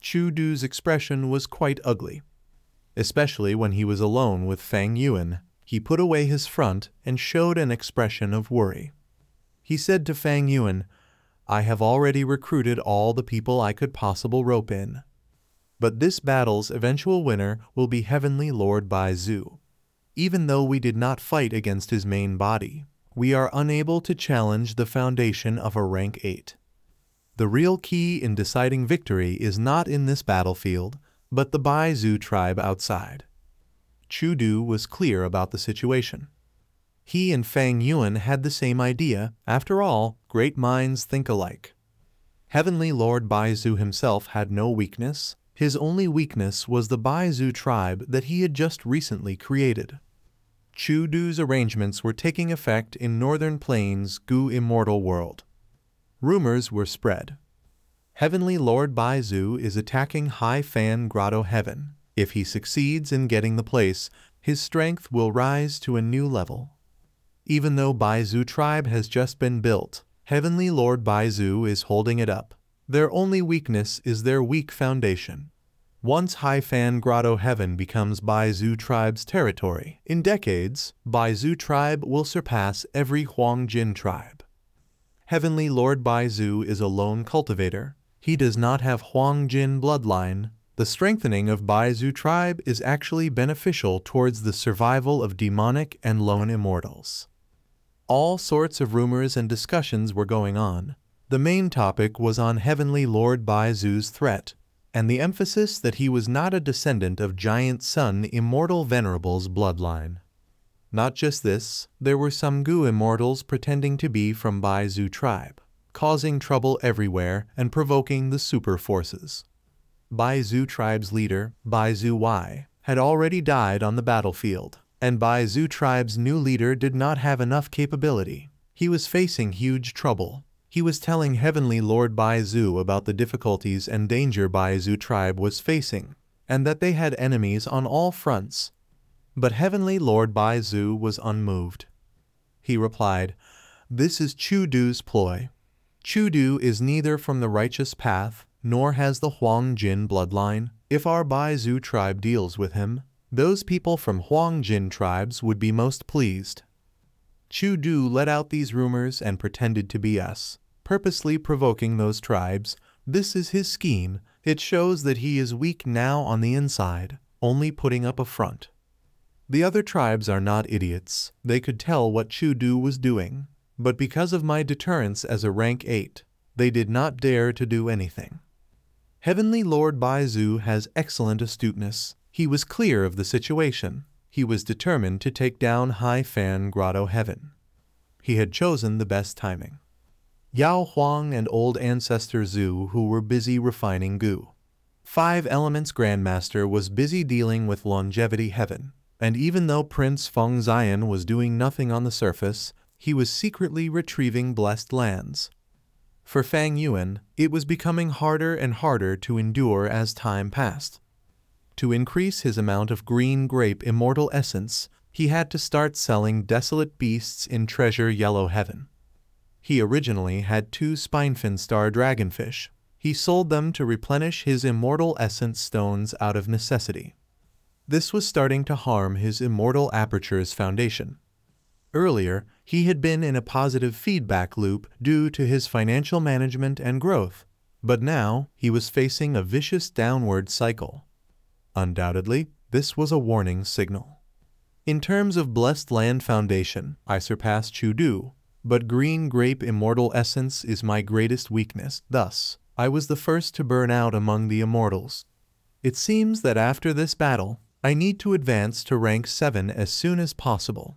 Speaker 1: Chu Du's expression was quite ugly. Especially when he was alone with Fang Yuan, he put away his front and showed an expression of worry. He said to Fang Yuan, I have already recruited all the people I could possible rope in but this battle's eventual winner will be Heavenly Lord Bai Baizu. Even though we did not fight against his main body, we are unable to challenge the foundation of a rank 8. The real key in deciding victory is not in this battlefield, but the Bai Baizu tribe outside. Chu Du was clear about the situation. He and Fang Yuan had the same idea. After all, great minds think alike. Heavenly Lord Baizu himself had no weakness, his only weakness was the Baizu tribe that he had just recently created. Chu Du's arrangements were taking effect in Northern Plains' Gu Immortal world. Rumors were spread. Heavenly Lord Baizu is attacking Hei Fan Grotto Heaven. If he succeeds in getting the place, his strength will rise to a new level. Even though Baizu tribe has just been built, Heavenly Lord Baizu is holding it up. Their only weakness is their weak foundation. Once Hei Fan Grotto Heaven becomes Baizu tribe's territory, in decades, Baizu tribe will surpass every Huangjin tribe. Heavenly Lord Baizu is a lone cultivator. He does not have Huangjin bloodline. The strengthening of Baizu tribe is actually beneficial towards the survival of demonic and lone immortals. All sorts of rumors and discussions were going on. The main topic was on Heavenly Lord Baizu's threat, and the emphasis that he was not a descendant of Giant Sun Immortal Venerable's bloodline. Not just this, there were some Gu immortals pretending to be from Baizu tribe, causing trouble everywhere and provoking the super forces. Baizu tribe's leader, Baizu Y, had already died on the battlefield, and Baizu tribe's new leader did not have enough capability. He was facing huge trouble. He was telling Heavenly Lord Baizu about the difficulties and danger Baizu tribe was facing, and that they had enemies on all fronts. But Heavenly Lord Baizu was unmoved. He replied, This is Chudu's ploy. Chudu is neither from the righteous path nor has the Huang Jin bloodline. If our Baizu tribe deals with him, those people from Huang Jin tribes would be most pleased. Chu Du let out these rumors and pretended to be us, purposely provoking those tribes. This is his scheme. It shows that he is weak now on the inside, only putting up a front. The other tribes are not idiots. They could tell what Chu Du was doing, but because of my deterrence as a rank 8, they did not dare to do anything. Heavenly Lord Bai Baizu has excellent astuteness. He was clear of the situation. He was determined to take down Hei Fan Grotto Heaven. He had chosen the best timing. Yao Huang and old ancestor Zhu who were busy refining Gu. Five Elements Grandmaster was busy dealing with Longevity Heaven, and even though Prince Feng Xian was doing nothing on the surface, he was secretly retrieving blessed lands. For Fang Yuan, it was becoming harder and harder to endure as time passed. To increase his amount of green grape immortal essence, he had to start selling desolate beasts in Treasure Yellow Heaven. He originally had two Spinefin Star Dragonfish. He sold them to replenish his immortal essence stones out of necessity. This was starting to harm his immortal aperture's foundation. Earlier, he had been in a positive feedback loop due to his financial management and growth, but now he was facing a vicious downward cycle. Undoubtedly, this was a warning signal. In terms of Blessed Land Foundation, I surpassed Chudu, but Green Grape Immortal Essence is my greatest weakness. Thus, I was the first to burn out among the immortals. It seems that after this battle, I need to advance to rank 7 as soon as possible.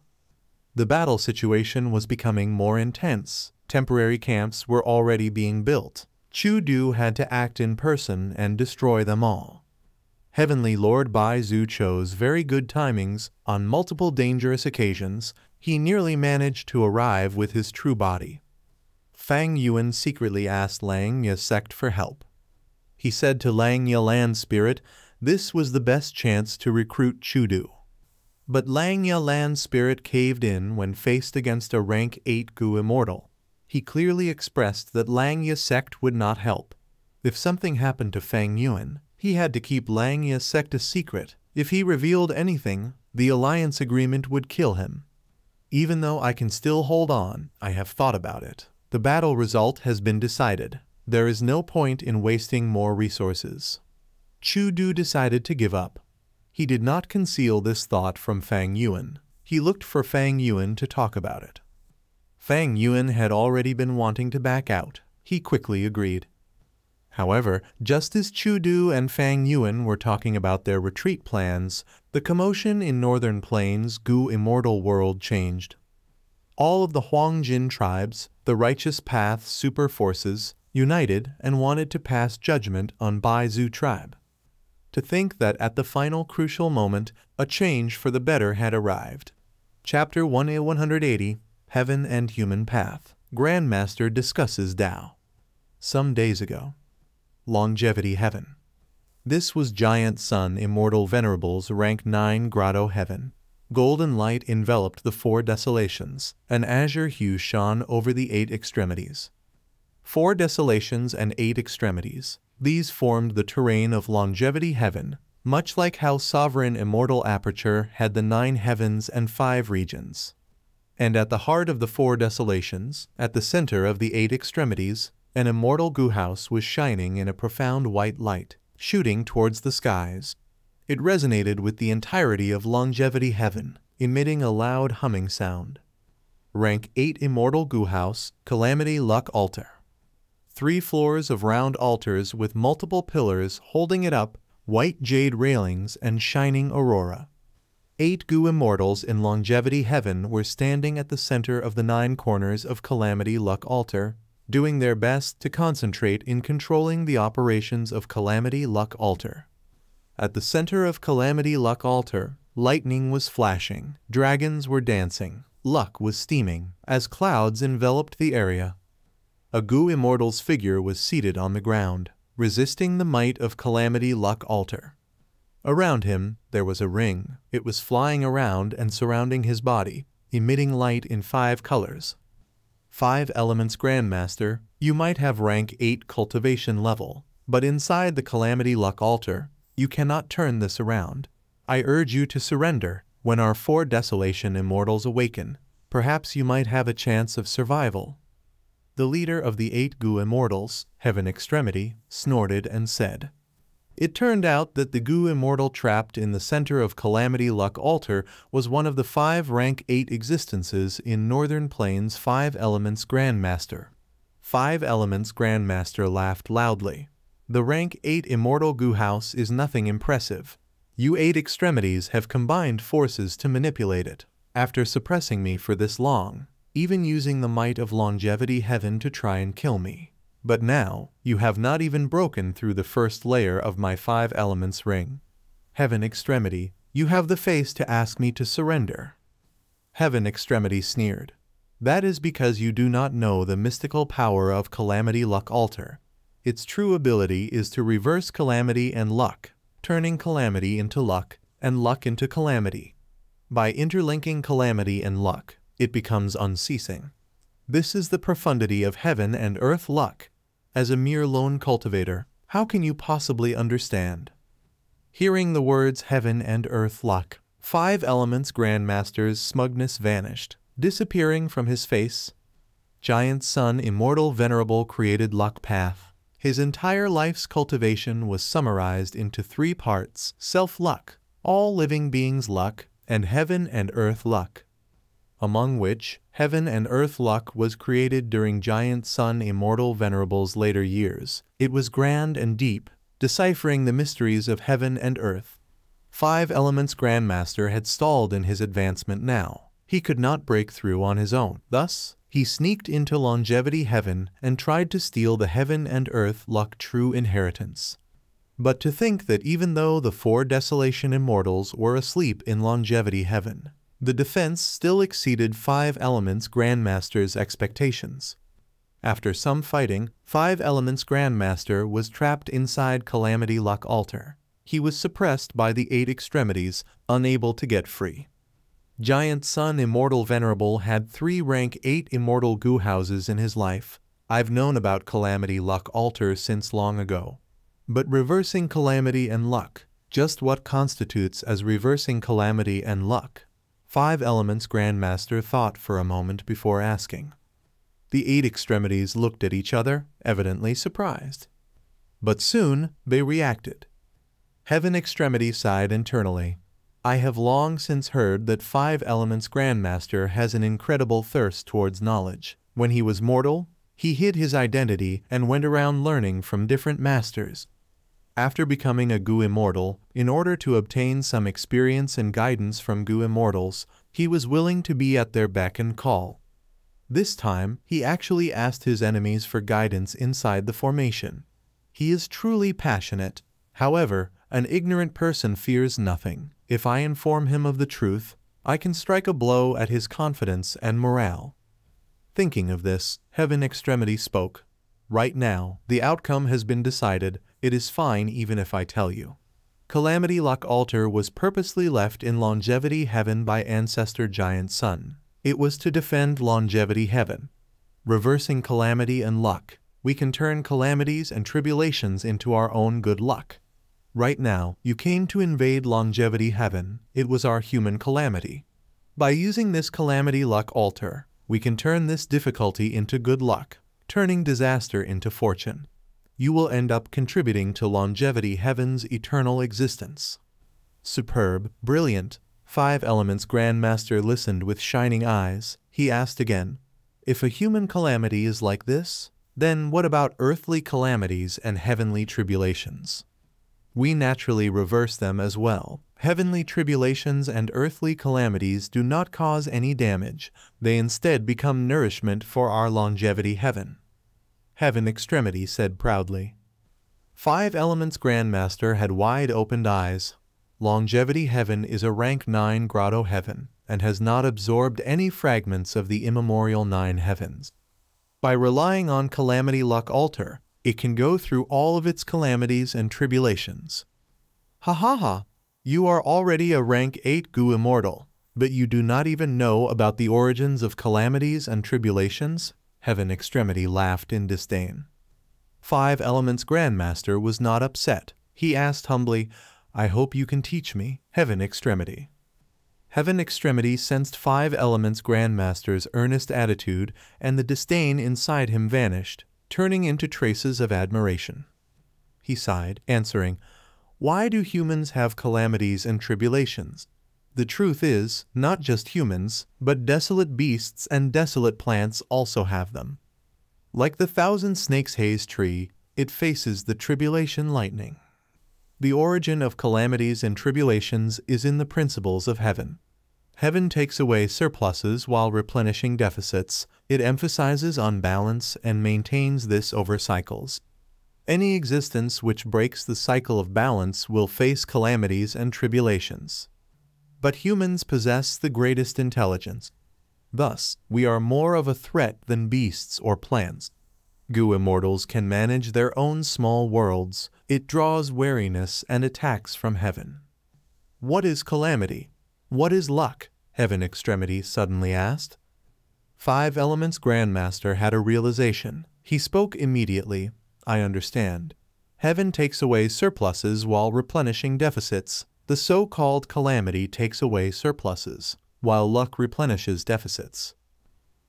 Speaker 1: The battle situation was becoming more intense. Temporary camps were already being built. Chu Du had to act in person and destroy them all. Heavenly Lord Bai Zu chose very good timings on multiple dangerous occasions. He nearly managed to arrive with his true body. Fang Yuan secretly asked Langya sect for help. He said to Langya land spirit, this was the best chance to recruit Chudu. But Lang Langya Land Spirit caved in when faced against a rank 8 Gu Immortal. He clearly expressed that Lang Langya sect would not help. If something happened to Fang Yuan, he had to keep Lang Langya sect a secret. If he revealed anything, the alliance agreement would kill him. Even though I can still hold on, I have thought about it. The battle result has been decided. There is no point in wasting more resources. Chu Du decided to give up. He did not conceal this thought from Fang Yuan. He looked for Fang Yuan to talk about it. Fang Yuan had already been wanting to back out. He quickly agreed. However, just as Chu Du and Fang Yuan were talking about their retreat plans, the commotion in Northern Plains Gu Immortal World changed. All of the Huang Jin tribes, the Righteous Path super forces, united and wanted to pass judgment on Bai Zu tribe to think that at the final crucial moment, a change for the better had arrived. Chapter 1A180 eh, Heaven and Human Path Grandmaster discusses Dao. Some days ago. Longevity Heaven. This was Giant Sun Immortal Venerables Rank 9 Grotto Heaven. Golden light enveloped the four desolations, an azure hue shone over the eight extremities. Four desolations and eight extremities, these formed the terrain of longevity heaven, much like how sovereign immortal aperture had the nine heavens and five regions. And at the heart of the four desolations, at the center of the eight extremities, an immortal Gu house was shining in a profound white light. Shooting towards the skies. It resonated with the entirety of longevity heaven, emitting a loud humming sound. Rank 8 Immortal Gu House, Calamity Luck Altar. Three floors of round altars with multiple pillars holding it up, white jade railings, and shining aurora. Eight Gu Immortals in Longevity Heaven were standing at the center of the nine corners of Calamity Luck Altar, doing their best to concentrate in controlling the operations of Calamity Luck Altar. At the center of Calamity Luck Altar, lightning was flashing, dragons were dancing, luck was steaming, as clouds enveloped the area. A Gu Immortal's figure was seated on the ground, resisting the might of Calamity Luck Altar. Around him, there was a ring. It was flying around and surrounding his body, emitting light in five colors. 5 Elements Grandmaster, you might have rank 8 cultivation level, but inside the Calamity Luck altar, you cannot turn this around. I urge you to surrender when our four Desolation Immortals awaken. Perhaps you might have a chance of survival. The leader of the eight Gu Immortals, Heaven Extremity, snorted and said, it turned out that the Gu Immortal trapped in the center of Calamity Luck Altar was one of the five rank 8 existences in Northern Plains 5 Elements Grandmaster. 5 Elements Grandmaster laughed loudly. The rank 8 Immortal Gu House is nothing impressive. You eight extremities have combined forces to manipulate it. After suppressing me for this long, even using the might of longevity heaven to try and kill me. But now, you have not even broken through the first layer of my five elements ring. Heaven Extremity, you have the face to ask me to surrender. Heaven Extremity sneered. That is because you do not know the mystical power of Calamity Luck Altar. Its true ability is to reverse calamity and luck, turning calamity into luck and luck into calamity. By interlinking calamity and luck, it becomes unceasing. This is the profundity of heaven and earth luck, as a mere lone cultivator, how can you possibly understand? Hearing the words heaven and earth luck, Five Elements Grandmaster's smugness vanished, disappearing from his face. Giant Sun Immortal Venerable created luck path. His entire life's cultivation was summarized into three parts, self-luck, all living beings' luck, and heaven and earth luck among which Heaven and Earth Luck was created during Giant Sun Immortal Venerable's later years. It was grand and deep, deciphering the mysteries of heaven and earth. Five Elements Grandmaster had stalled in his advancement now. He could not break through on his own. Thus, he sneaked into Longevity Heaven and tried to steal the Heaven and Earth Luck true inheritance. But to think that even though the four Desolation Immortals were asleep in Longevity Heaven, the defense still exceeded Five Elements Grandmaster's expectations. After some fighting, Five Elements Grandmaster was trapped inside Calamity Luck Altar. He was suppressed by the Eight Extremities, unable to get free. Giant Sun Immortal Venerable had three rank 8 Immortal Gu houses in his life. I've known about Calamity Luck Altar since long ago. But reversing Calamity and Luck, just what constitutes as reversing Calamity and Luck? Five Elements Grandmaster thought for a moment before asking. The eight extremities looked at each other, evidently surprised. But soon they reacted. Heaven Extremity sighed internally. I have long since heard that Five Elements Grandmaster has an incredible thirst towards knowledge. When he was mortal, he hid his identity and went around learning from different masters, after becoming a Gu Immortal, in order to obtain some experience and guidance from Gu Immortals, he was willing to be at their beck and call. This time, he actually asked his enemies for guidance inside the formation. He is truly passionate. However, an ignorant person fears nothing. If I inform him of the truth, I can strike a blow at his confidence and morale. Thinking of this, Heaven Extremity spoke. Right now, the outcome has been decided, it is fine even if I tell you. Calamity Luck Altar was purposely left in Longevity Heaven by Ancestor Giant Sun. It was to defend Longevity Heaven. Reversing calamity and luck, we can turn calamities and tribulations into our own good luck. Right now, you came to invade Longevity Heaven. It was our human calamity. By using this Calamity Luck Altar, we can turn this difficulty into good luck, turning disaster into fortune. You will end up contributing to longevity heaven's eternal existence. Superb, brilliant, Five Elements Grandmaster listened with shining eyes. He asked again, If a human calamity is like this, then what about earthly calamities and heavenly tribulations? We naturally reverse them as well. Heavenly tribulations and earthly calamities do not cause any damage, they instead become nourishment for our longevity heaven. Heaven Extremity said proudly. Five Elements Grandmaster had wide-opened eyes. Longevity Heaven is a rank 9 grotto heaven and has not absorbed any fragments of the immemorial nine heavens. By relying on Calamity Luck Altar, it can go through all of its calamities and tribulations. Ha ha ha! You are already a rank 8 Gu Immortal, but you do not even know about the origins of calamities and tribulations? Heaven Extremity laughed in disdain. Five Elements Grandmaster was not upset. He asked humbly, I hope you can teach me, Heaven Extremity. Heaven Extremity sensed Five Elements Grandmaster's earnest attitude, and the disdain inside him vanished, turning into traces of admiration. He sighed, answering, Why do humans have calamities and tribulations? The truth is, not just humans, but desolate beasts and desolate plants also have them. Like the thousand snakes haze tree, it faces the tribulation lightning. The origin of calamities and tribulations is in the principles of heaven. Heaven takes away surpluses while replenishing deficits. It emphasizes on balance and maintains this over cycles. Any existence which breaks the cycle of balance will face calamities and tribulations but humans possess the greatest intelligence. Thus, we are more of a threat than beasts or plants. Gu immortals can manage their own small worlds. It draws wariness and attacks from heaven. What is calamity? What is luck? Heaven Extremity suddenly asked. Five Elements Grandmaster had a realization. He spoke immediately. I understand. Heaven takes away surpluses while replenishing deficits. The so-called calamity takes away surpluses, while luck replenishes deficits.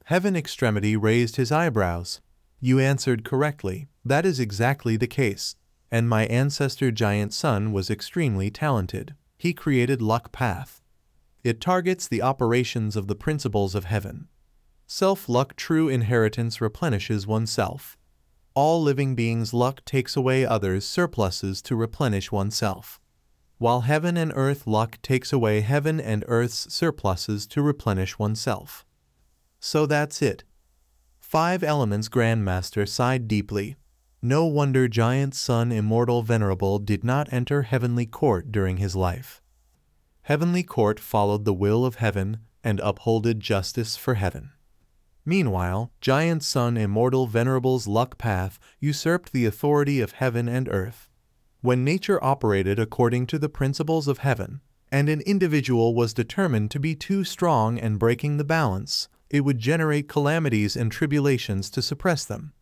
Speaker 1: Heaven Extremity raised his eyebrows. You answered correctly. That is exactly the case. And my ancestor Giant Sun was extremely talented. He created Luck Path. It targets the operations of the principles of heaven. Self-luck true inheritance replenishes oneself. All living beings' luck takes away others' surpluses to replenish oneself while heaven and earth luck takes away heaven and earth's surpluses to replenish oneself. So that's it. Five Elements Grandmaster sighed deeply. No wonder Giant Sun Immortal Venerable did not enter Heavenly Court during his life. Heavenly Court followed the will of heaven and upholded justice for heaven. Meanwhile, Giant Sun Immortal Venerable's luck path usurped the authority of heaven and earth. When nature operated according to the principles of heaven, and an individual was determined to be too strong and breaking the balance, it would generate calamities and tribulations to suppress them.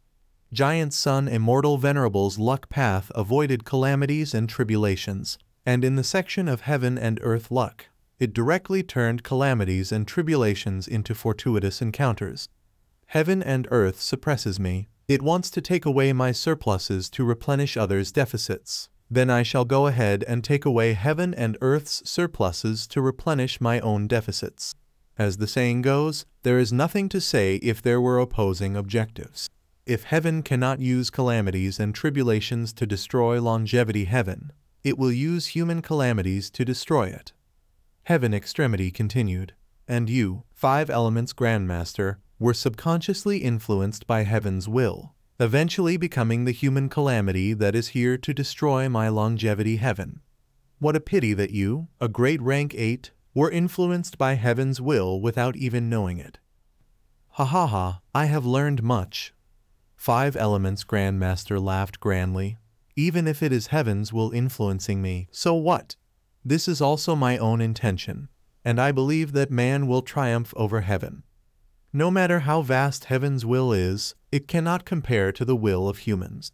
Speaker 1: Giant Sun Immortal Venerable's luck path avoided calamities and tribulations, and in the section of heaven and earth luck, it directly turned calamities and tribulations into fortuitous encounters. Heaven and earth suppresses me, it wants to take away my surpluses to replenish others' deficits. Then I shall go ahead and take away heaven and earth's surpluses to replenish my own deficits. As the saying goes, there is nothing to say if there were opposing objectives. If heaven cannot use calamities and tribulations to destroy longevity heaven, it will use human calamities to destroy it. Heaven Extremity continued, and you, Five Elements Grandmaster, were subconsciously influenced by heaven's will, eventually becoming the human calamity that is here to destroy my longevity heaven. What a pity that you, a great rank 8, were influenced by heaven's will without even knowing it. Ha ha ha, I have learned much. Five Elements Grandmaster laughed grandly. Even if it is heaven's will influencing me, so what? This is also my own intention, and I believe that man will triumph over heaven. No matter how vast heaven's will is, it cannot compare to the will of humans.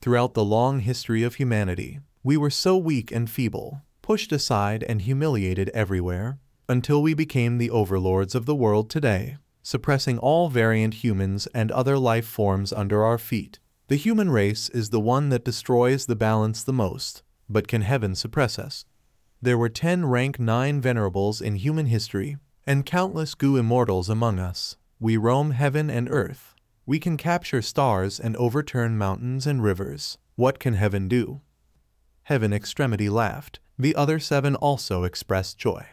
Speaker 1: Throughout the long history of humanity, we were so weak and feeble, pushed aside and humiliated everywhere, until we became the overlords of the world today, suppressing all variant humans and other life forms under our feet. The human race is the one that destroys the balance the most, but can heaven suppress us? There were ten rank 9 venerables in human history, and countless gu immortals among us. We roam heaven and earth. We can capture stars and overturn mountains and rivers. What can heaven do? Heaven Extremity laughed. The other seven also expressed joy.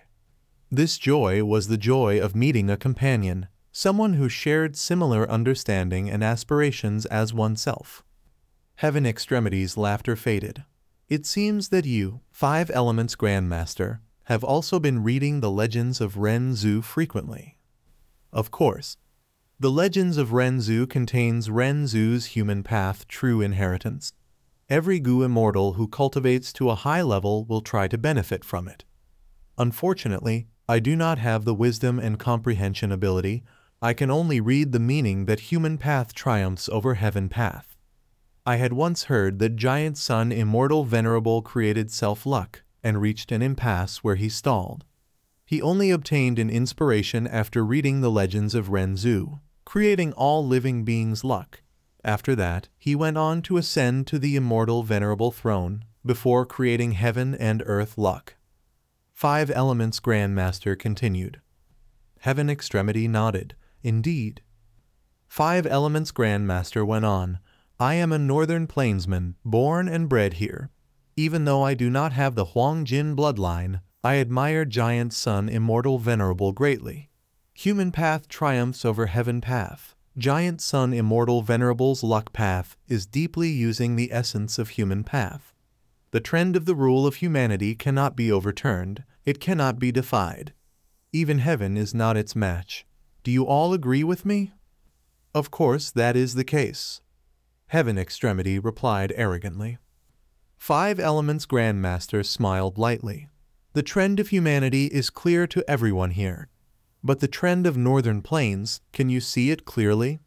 Speaker 1: This joy was the joy of meeting a companion, someone who shared similar understanding and aspirations as oneself. Heaven Extremity's laughter faded. It seems that you, Five Elements Grandmaster, have also been reading the legends of Ren Zhu frequently. Of course, the Legends of Ren Zhu contains Ren Zhu's human path true inheritance. Every Gu immortal who cultivates to a high level will try to benefit from it. Unfortunately, I do not have the wisdom and comprehension ability. I can only read the meaning that human path triumphs over heaven path. I had once heard that Giant Sun Immortal Venerable created self-luck and reached an impasse where he stalled. He only obtained an inspiration after reading the legends of Ren Zhu, creating all living beings' luck. After that, he went on to ascend to the immortal venerable throne, before creating heaven and earth luck. Five Elements Grandmaster continued. Heaven Extremity nodded. Indeed. Five Elements Grandmaster went on. I am a northern plainsman, born and bred here. Even though I do not have the Huang Jin bloodline, I admire Giant Sun Immortal Venerable greatly. Human path triumphs over heaven path. Giant Sun Immortal Venerable's luck path is deeply using the essence of human path. The trend of the rule of humanity cannot be overturned, it cannot be defied. Even heaven is not its match. Do you all agree with me? Of course that is the case. Heaven Extremity replied arrogantly. Five Elements Grandmaster smiled lightly. The trend of humanity is clear to everyone here. But the trend of northern plains, can you see it clearly?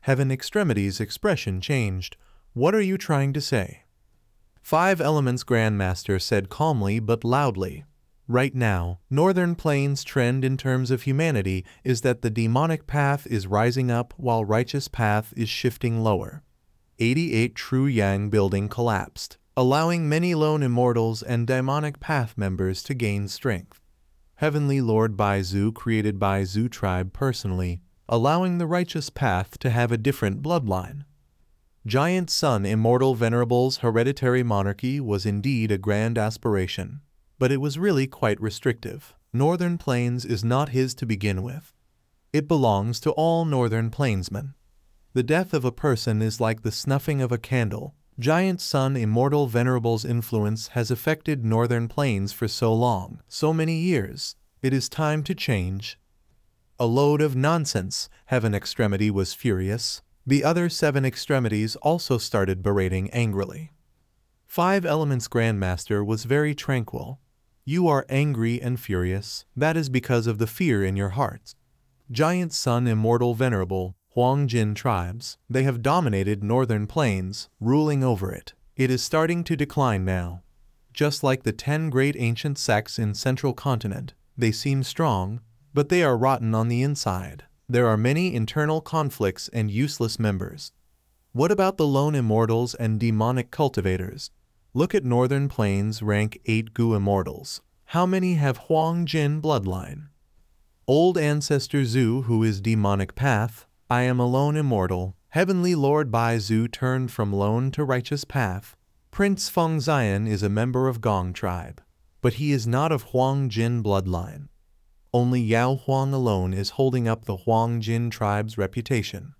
Speaker 1: Heaven Extremity's expression changed. What are you trying to say? Five Elements Grandmaster said calmly but loudly. Right now, Northern Plains' trend in terms of humanity is that the demonic path is rising up while righteous path is shifting lower. 88 True Yang building collapsed, allowing many lone immortals and demonic path members to gain strength. Heavenly Lord Bai Zu created Bai Zu tribe personally, allowing the righteous path to have a different bloodline. Giant Sun Immortal Venerable's hereditary monarchy was indeed a grand aspiration, but it was really quite restrictive. Northern Plains is not his to begin with. It belongs to all Northern Plainsmen. The death of a person is like the snuffing of a candle. Giant Sun Immortal Venerable's influence has affected Northern Plains for so long, so many years. It is time to change. A load of nonsense, Heaven Extremity was furious. The other seven extremities also started berating angrily. Five Elements Grandmaster was very tranquil. You are angry and furious. That is because of the fear in your hearts. Giant Sun Immortal Venerable, Huang Jin tribes. They have dominated northern plains, ruling over it. It is starting to decline now. Just like the ten great ancient sects in central continent, they seem strong, but they are rotten on the inside. There are many internal conflicts and useless members. What about the lone immortals and demonic cultivators? Look at Northern Plains rank 8 Gu immortals. How many have Huang Jin bloodline? Old Ancestor Zhu who is demonic path, I am alone immortal. Heavenly Lord Bai Zu turned from lone to righteous path. Prince Feng Xian is a member of Gong tribe, but he is not of Huang Jin bloodline. Only Yao Huang alone is holding up the Huang Jin tribe's reputation.